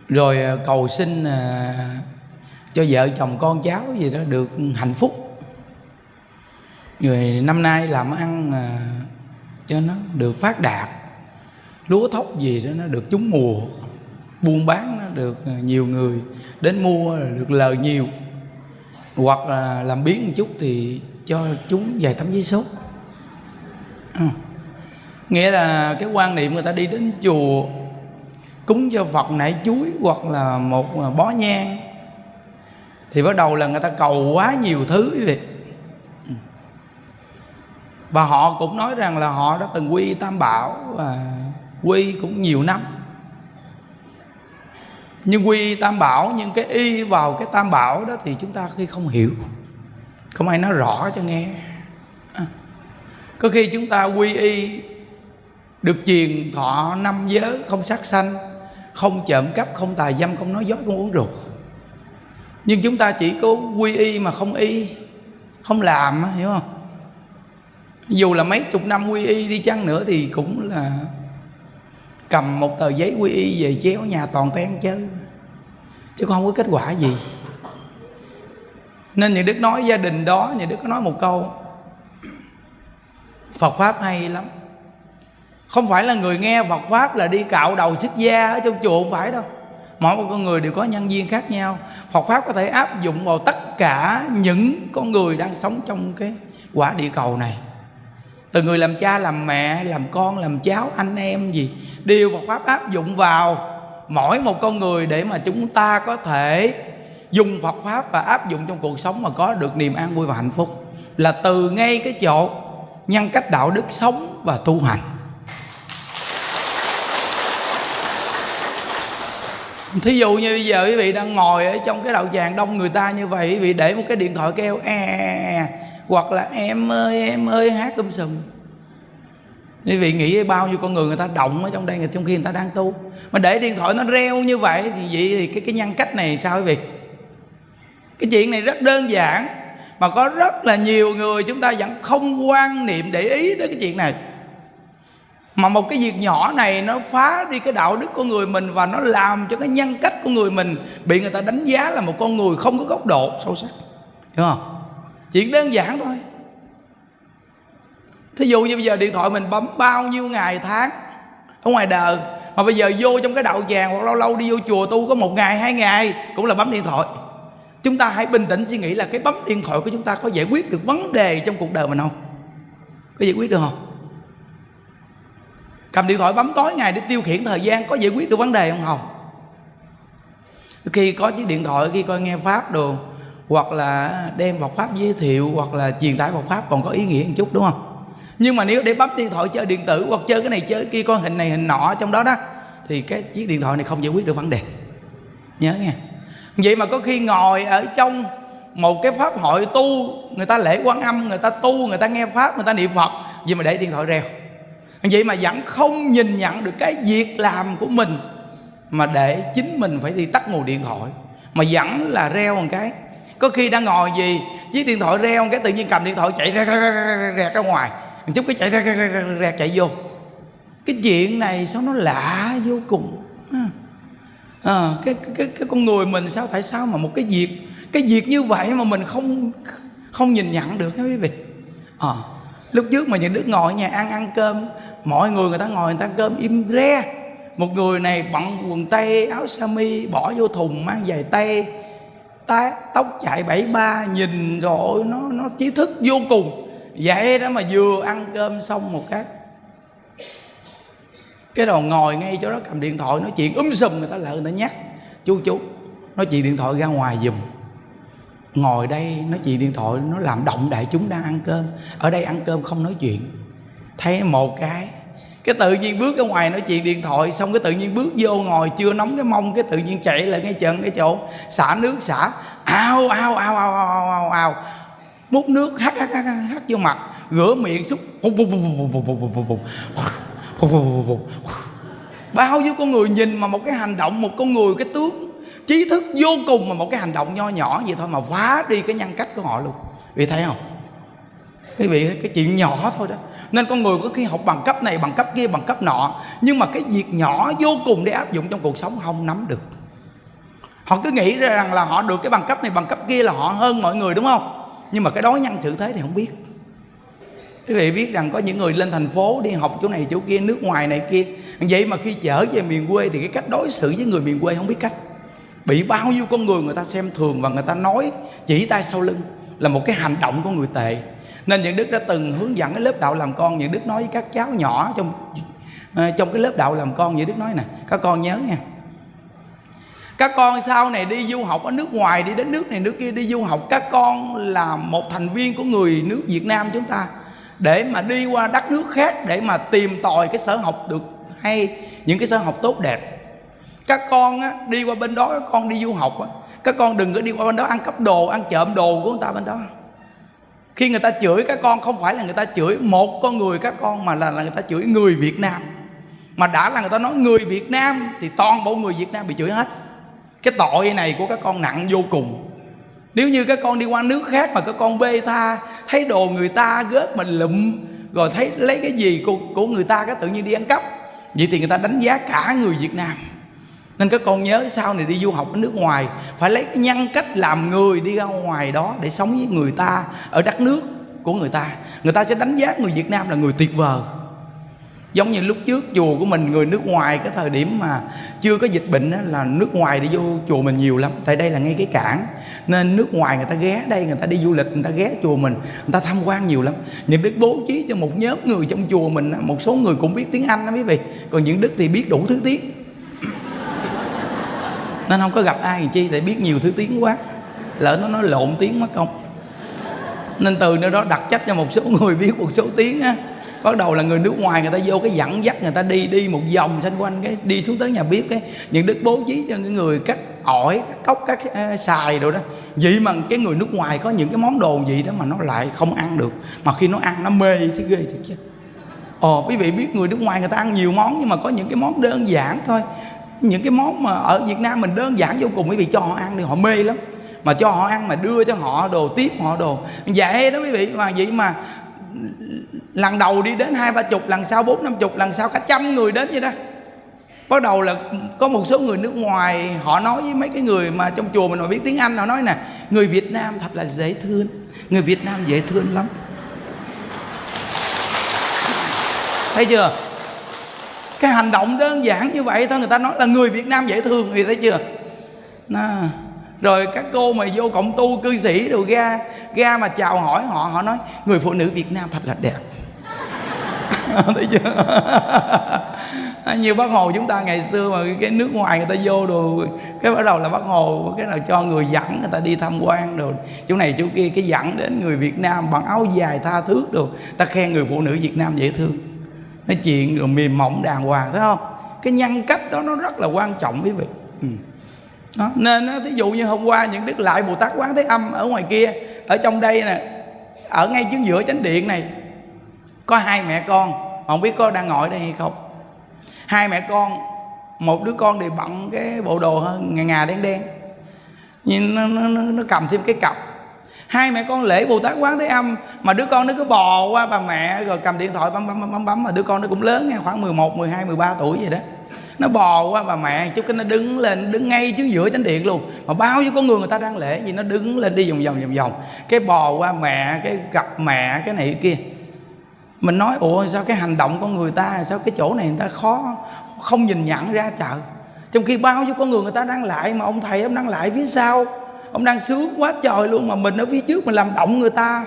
rồi cầu xin à, cho vợ chồng con cháu gì đó được hạnh phúc. Rồi năm nay làm ăn à, cho nó được phát đạt lúa thóc gì đó nó được trúng mùa buôn bán nó được ờ, nhiều người đến mua là được lời nhiều. Hoặc là làm biến một chút thì cho chúng vài tấm giấy số. À. nghĩa là cái quan niệm người ta đi đến chùa, cúng cho phật nãy chuối hoặc là một ờ, bó nhang, thì bắt đầu là người ta cầu quá nhiều thứ quý vị ừ. và họ cũng nói rằng là họ đã từng quy tam bảo và quy cũng nhiều năm nhưng quy tam bảo, nhưng cái y vào cái tam bảo đó thì chúng ta khi không hiểu, không ai nói rõ cho nghe à. có khi chúng ta quy y được truyền thọ năm giới, không sát sanh, không trộm cắp, không tà dâm, không nói dối, không uống rượu nhưng chúng ta chỉ có quy y mà không y, không làm hiểu không dù là mấy chục năm quy y đi chăng nữa thì cũng là cầm một tờ giấy quy y về chéo nhà toàn ten chứ. Chứ không có kết quả gì. Nên những đức nói gia đình đó những đức có nói một câu. Phật pháp hay lắm. Không phải là người nghe phật pháp là đi cạo đầu xuất gia ở trong chùa không phải đâu. Mỗi một con người đều có nhân viên khác nhau. Phật pháp có thể áp dụng vào tất cả những con người đang sống trong cái quả địa cầu này từ người làm cha làm mẹ làm con làm cháu anh em gì đều Phật pháp áp dụng vào mỗi một con người để mà chúng ta có thể dùng Phật pháp và áp dụng trong cuộc sống mà có được niềm an vui và hạnh phúc. Là từ ngay cái chỗ nhân cách đạo đức sống và tu hành. Thí dụ như bây giờ quý vị đang ngồi ở trong cái đạo tràng đông người ta như vậy quý vị để một cái điện thoại kêu e, e, e. e hoặc là em ơi em ơi, hát um sùm. Quý vị nghĩ bao nhiêu con người người ta động ở trong đây, trong khi người ta đang tu. Mà để điện thoại nó reo như vậy thì vậy thì cái cái nhân cách này sao quý vị? Cái chuyện này rất đơn giản, mà có rất là nhiều người chúng ta vẫn không quan niệm để ý tới cái chuyện này. Mà một cái việc nhỏ này nó phá đi cái đạo đức của người mình và nó làm cho cái nhân cách của người mình bị người ta đánh giá là một con người không có góc độ sâu sắc. Hiểu không? Chuyện đơn giản thôi. Thí dụ như bây giờ điện thoại mình bấm bao nhiêu ngày tháng ở ngoài đời, mà bây giờ vô trong cái đạo tràng hoặc lâu lâu đi vô chùa tu có một ngày, hai ngày cũng là bấm điện thoại. Chúng ta hãy bình tĩnh suy nghĩ là cái bấm điện thoại của chúng ta có giải quyết được vấn đề trong cuộc đời mình không? Có giải quyết được không? Cầm điện thoại bấm tối ngày để tiêu khiển thời gian, có giải quyết được vấn đề không? Không. Khi có chiếc điện thoại, khi coi nghe pháp đồ hoặc là đem Phật pháp giới thiệu, hoặc là truyền tải Phật pháp còn có ý nghĩa một chút, đúng không? Nhưng mà nếu để bấm điện thoại chơi điện tử hoặc chơi cái này, chơi kia con hình này, hình nọ trong đó đó, thì cái chiếc điện thoại này không giải quyết được vấn đề. Nhớ nghe. Vậy mà có khi ngồi ở trong một cái pháp hội tu, người ta lễ quan âm, người ta tu, người ta nghe pháp, người ta niệm phật, vậy mà để điện thoại reo. Vậy mà vẫn không nhìn nhận được cái việc làm của mình, mà để chính mình phải đi tắt nguồn điện thoại, mà vẫn là reo một cái có khi đang ngồi gì chiếc điện thoại reo cái tự nhiên cầm điện thoại chạy ra ra, ra, ra, ra, ra ngoài. Một chút cái chạy ra, ra, ra, ra, ra chạy vô. Cái chuyện này sao nó lạ vô cùng? À, cái, cái cái con người mình sao tại sao mà một cái việc cái việc như vậy mà mình không không nhìn nhận được nha quý vị? À, lúc trước mà những đứa ngồi ở nhà ăn ăn cơm mọi người người ta ngồi người ta ăn cơm im re. Một người này bận quần tây áo sơ mi bỏ vô thùng mang giày tây tá, tóc chạy bảy ba nhìn rồi nó nó trí thức vô cùng. Vậy đó mà vừa ăn cơm xong một cái cái đầu ngồi ngay chỗ đó cầm điện thoại nói chuyện um sùm người ta lại người ta nhắc chú chú nói chuyện điện thoại ra ngoài giùm. Ngồi đây nói chuyện điện thoại nó làm động đại chúng đang ăn cơm. Ở đây ăn cơm không nói chuyện. Thấy một cái cái tự nhiên bước ra ngoài nói chuyện điện thoại xong cái tự nhiên bước vô ngồi chưa nóng cái mông cái tự nhiên chạy lại ngay chân cái chỗ xả nước xả ao ao ao ao ao ao ao múc nước hắt hắt hắt hắt vô mặt rửa miệng xúc bao nhiêu con người nhìn mà một cái hành động một con người cái tướng trí thức vô cùng mà một cái hành động nho nhỏ vậy thôi mà phá đi cái nhân cách của họ luôn vì thấy không quý vị cái chuyện nhỏ thôi đó nên con người có khi học bằng cấp này, bằng cấp kia, bằng cấp nọ. Nhưng mà cái việc nhỏ vô cùng để áp dụng trong cuộc sống không nắm được. Họ cứ nghĩ ra rằng là họ được cái bằng cấp này, bằng cấp kia là họ hơn mọi người, đúng không? Nhưng mà cái đối nhân xử thế thì không biết. Quý vị biết rằng có những người lên thành phố đi học chỗ này, chỗ kia, nước ngoài này kia. Vậy mà khi trở về miền quê thì cái cách đối xử với người miền quê không biết cách. Bị bao nhiêu con người người ta xem thường và người ta nói chỉ tay sau lưng là một cái hành động của người tệ nên những đức đã từng hướng dẫn cái lớp đạo làm con những đức nói với các cháu nhỏ trong ờ, trong cái lớp đạo làm con những đức nói nè các con nhớ nha các con sau này đi du học ở nước ngoài đi đến nước này nước kia đi du học các con là một thành viên của người nước việt nam chúng ta. Để mà đi qua đất nước khác để mà tìm tòi cái sở học được hay những cái sở học tốt đẹp. Các con á, đi qua bên đó các con đi du học á, các con đừng có đi qua bên đó ăn cắp đồ ăn trộm đồ của người ta bên đó khi người ta chửi các con không phải là người ta chửi một con người các con mà là, là người ta chửi người Việt Nam. Mà đã là người ta nói người Việt Nam thì toàn bộ người Việt Nam bị chửi hết. Cái tội này của các con nặng vô cùng. Nếu như các con đi qua nước khác mà các con bê tha thấy đồ người ta gớt mình lụm rồi thấy lấy cái gì của, của người ta cái tự nhiên đi ăn cắp vậy thì người ta đánh giá cả người Việt Nam nên các con nhớ sau này đi du học ở nước ngoài phải lấy cái nhân cách làm người đi ra ngoài đó để sống với người ta ở đất nước của người ta. Người ta sẽ đánh giá người việt nam là người tuyệt vời. Giống như lúc trước chùa của mình người nước ngoài cái thời điểm mà chưa có dịch bệnh đó, là nước ngoài đi vô chùa mình nhiều lắm. Tại đây là ngay cái cảng. Nên nước ngoài người ta ghé đây người ta đi du lịch người ta ghé chùa mình người ta tham quan nhiều lắm. Những đức bố trí cho một nhóm người trong chùa mình một số người cũng biết tiếng anh đó quý vị. Còn những đức thì biết đủ thứ tiếng nên không có gặp ai làm chi tại biết nhiều thứ tiếng quá. Lỡ nó nói lộn tiếng mất công. Nên từ nơi đó đặt trách cho một số người biết một số tiếng á. Bắt đầu là người nước ngoài người ta vô cái dẫn dắt người ta đi đi một vòng xanh quanh cái đi xuống tới nhà bếp cái. Những đức bố trí cho những người cắt ỏi cắt cốc cắt uh, xài rồi đó. Vậy mà cái người nước ngoài có những cái món đồ gì đó mà nó lại không ăn được. Mà khi nó ăn nó mê chứ ghê thiệt chứ. Ồ quý vị biết người nước ngoài người ta ăn nhiều món nhưng mà có những cái món đơn giản thôi những cái món mà ở Việt Nam mình đơn giản vô cùng, quý vị cho họ ăn thì họ mê lắm. Mà cho họ ăn mà đưa cho họ đồ, tiếp họ đồ. Dạ, dễ đó quý vị. Mà vậy mà lần đầu đi đến hai, ba chục, lần sau bốn, năm chục, lần sau cả trăm người đến vậy đó. Bắt đầu là có một số người nước ngoài, họ nói với mấy cái người mà trong chùa mình mà biết tiếng anh, họ nói nè, người việt nam thật là dễ thương. Người việt nam dễ thương lắm. Thấy chưa? Cái hành động đơn giản như vậy thôi, người ta nói là người việt nam dễ thương thì thấy chưa? Nó. rồi các cô mà vô cộng tu, cư sĩ rồi ra ra mà chào hỏi họ họ nói, người phụ nữ việt nam thật là đẹp. <laughs> Thấy chưa? <laughs> Nhiều bác hồ chúng ta ngày xưa mà cái nước ngoài người ta vô đồ, cái bắt đầu là bác hồ, cái nào cho người dẫn người ta đi tham quan đồ. Chỗ này chỗ kia, cái dẫn đến người việt nam bằng áo dài tha thước rồi ta khen người phụ nữ việt nam dễ thương nói chuyện rồi mềm mỏng đàng hoàng thấy không cái nhân cách đó nó rất là quan trọng quý vị ừ. đó. nên đó, thí dụ như hôm qua những đức lại bồ tát quán thế âm ở ngoài kia ở trong đây nè ở ngay trước giữa chánh điện này có hai mẹ con không biết có đang ngồi đây hay không hai mẹ con một đứa con thì bận cái bộ đồ ngà ngà đen đen nhìn nó, nó, nó cầm thêm cái cặp hai mẹ con lễ bồ tát quán thế âm mà đứa con nó cứ bò qua bà mẹ rồi cầm điện thoại bấm bấm bấm bấm bấm mà đứa con nó cũng lớn nha khoảng 11, 12, 13 tuổi vậy đó. Nó bò qua bà mẹ chút cái nó đứng lên đứng ngay trước giữa chánh điện luôn. Mà bao nhiêu con người người ta đang lễ gì nó đứng lên đi vòng vòng vòng vòng. Cái bò qua mẹ cái gặp mẹ cái này cái kia. Mình nói ủa sao cái hành động con người ta sao cái chỗ này người ta khó không nhìn nhận ra chợ? Trong khi bao nhiêu con người người ta đang lại mà ông thầy ông đang lại phía sau ông đang sướng quá trời luôn mà mình ở phía trước mình làm động người ta.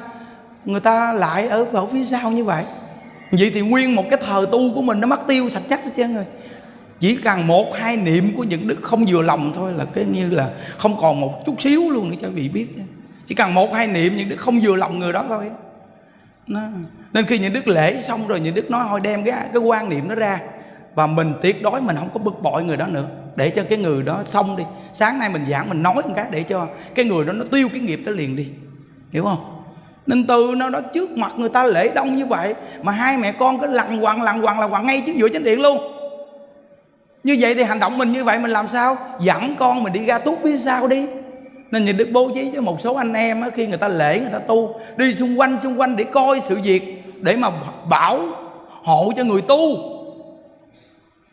Người ta lại ở ở phía sau như vậy. Vậy thì nguyên một cái thờ tu của mình nó mất tiêu sạch chắc hết trơn rồi. Chỉ cần một, hai niệm của những đức không vừa lòng thôi là cái như là không còn một chút xíu luôn nữa cho vị biết chỉ cần một, hai niệm những đức không vừa lòng người đó thôi. Nó. nên khi những đức lễ xong rồi, những đức nói, thôi đem cái cái quan niệm nó ra. Và mình tuyệt đối mình không có bực bội người đó nữa để cho cái người đó xong đi. Sáng nay mình giảng mình nói một cái để cho cái người đó nó tiêu cái nghiệp đó liền đi. Hiểu không? Nên từ nó đó trước mặt người ta lễ đông như vậy mà hai mẹ con cứ lằn quằn lằn quằn là quằn ngay trước giữa chánh điện luôn. Như vậy thì hành động mình như vậy mình làm sao? Dẫn con mình đi ra tuốt phía sau đi. Nên nhìn đức bố trí cho một số anh em á, khi người ta lễ người ta tu đi xung quanh xung quanh để coi sự việc để mà bảo hộ cho người tu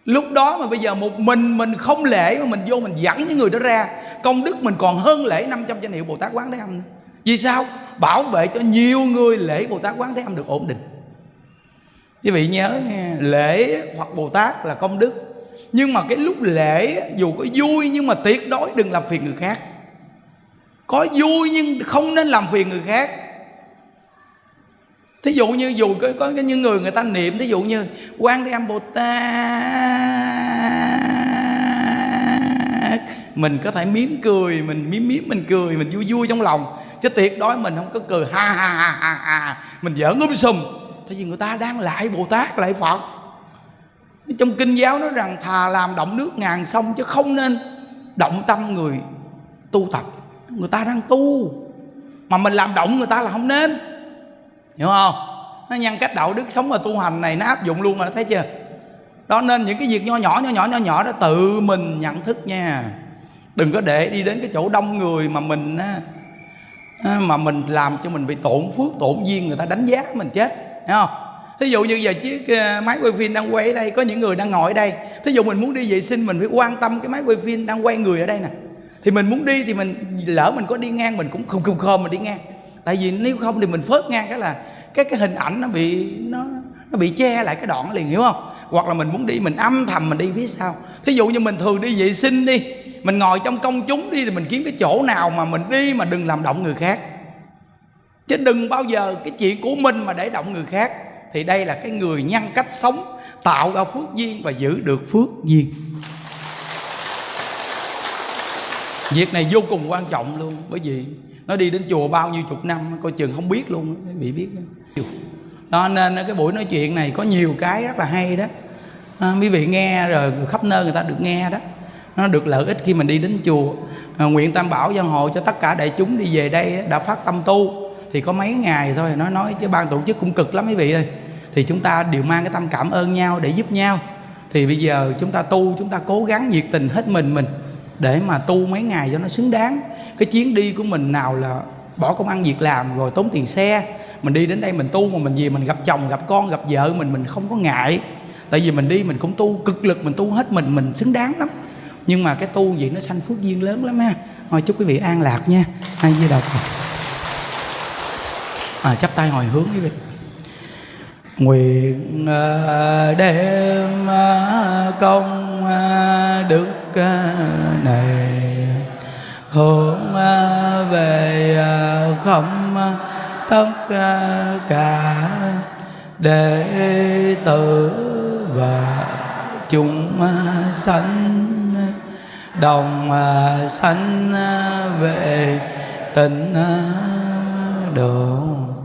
lúc đó mà bây giờ một mình mình không lễ mà mình vô mình dẫn những người đó ra, công đức mình còn hơn lễ 500 danh hiệu bồ tát quán thế âm vì sao? Bảo vệ cho nhiều người lễ bồ tát quán thế âm được ổn định. Quý vị nhớ nghe lễ phật bồ tát là công đức. Nhưng mà cái lúc lễ, dù có vui nhưng mà tuyệt đối đừng làm phiền người khác. Có vui nhưng không nên làm phiền người khác thí dụ như dù có, có những người người ta niệm thí dụ như quan thế âm bồ tát mình có thể mím cười mình mím mím mình cười mình vui vui trong lòng. Chứ tuyệt đối mình không có cười ha ha ha ha ha. Mình giỡn úm sùm. Tại vì người ta đang lại bồ tát lại phật. Trong kinh giáo nói rằng thà làm động nước ngàn sông chứ không nên động tâm người tu tập. Người ta đang tu mà mình làm động người ta là không nên hiểu không? Nó nhân cách đạo đức sống và tu hành này nó áp dụng luôn mà thấy chưa? Đó nên những cái việc nho nhỏ nho nhỏ nho nhỏ đó tự mình nhận thức nha. Đừng có để đi đến cái chỗ đông người mà mình á, mà mình làm cho mình bị tổn phước tổn duyên người ta đánh giá mình chết. Hiểu không? Thí dụ như giờ chiếc ờ, máy quay phim đang quay ở đây có những người đang ngồi ở đây. Thí dụ mình muốn đi vệ sinh mình phải quan tâm cái máy quay phim đang quay người ở đây nè. Thì mình muốn đi thì mình lỡ mình có đi ngang mình cũng không không khom mình đi ngang tại vì nếu không thì mình phớt ngang cái là cái cái hình ảnh nó bị, nó nó bị che lại cái đoạn liền, hiểu không? Hoặc là mình muốn đi, mình âm thầm mình đi phía sau. Thí dụ như mình thường đi vệ sinh đi, mình ngồi trong công chúng đi thì mình kiếm cái chỗ nào mà mình đi mà đừng làm động người khác. Chứ đừng bao giờ cái chuyện của mình mà để động người khác. Thì đây là cái người nhân cách sống, tạo ra phước duyên và giữ được phước duyên. Việc này vô cùng quan trọng luôn. Bởi vì nó đi đến chùa bao nhiêu chục năm coi chừng không biết luôn bị biết đó. Nên cái buổi nói chuyện này có nhiều cái rất là hay đó. À, quý vị nghe rồi khắp nơi người ta được nghe đó. Nó được lợi ích khi mình đi đến chùa. À, nguyện tam bảo giang hộ cho tất cả đại chúng đi về đây đã phát tâm tu. Thì có mấy ngày thôi nói nói chứ ban tổ chức cũng cực lắm quý vị ơi. Thì chúng ta đều mang cái tâm cảm ơn nhau để giúp nhau. Thì bây giờ chúng ta tu chúng ta cố gắng nhiệt tình hết mình mình để mà tu mấy ngày cho nó xứng đáng cái chuyến đi của mình nào là bỏ công ăn việc làm rồi tốn tiền xe. Mình đi đến đây mình tu mà mình về mình gặp chồng gặp con gặp vợ mình mình không có ngại. Tại vì mình đi mình cũng tu cực lực mình tu hết mình mình xứng đáng lắm. Nhưng mà cái tu vậy nó sanh phước duyên lớn lắm ha. Thôi chúc quý vị an lạc nha. Hai di đà phật à, chắp tay hồi hướng quý vị. Nguyện à, đem à, công à, đức này hướng à, về à, không à, tất cả đệ tử và chúng sanh, đồng sanh về tịnh độ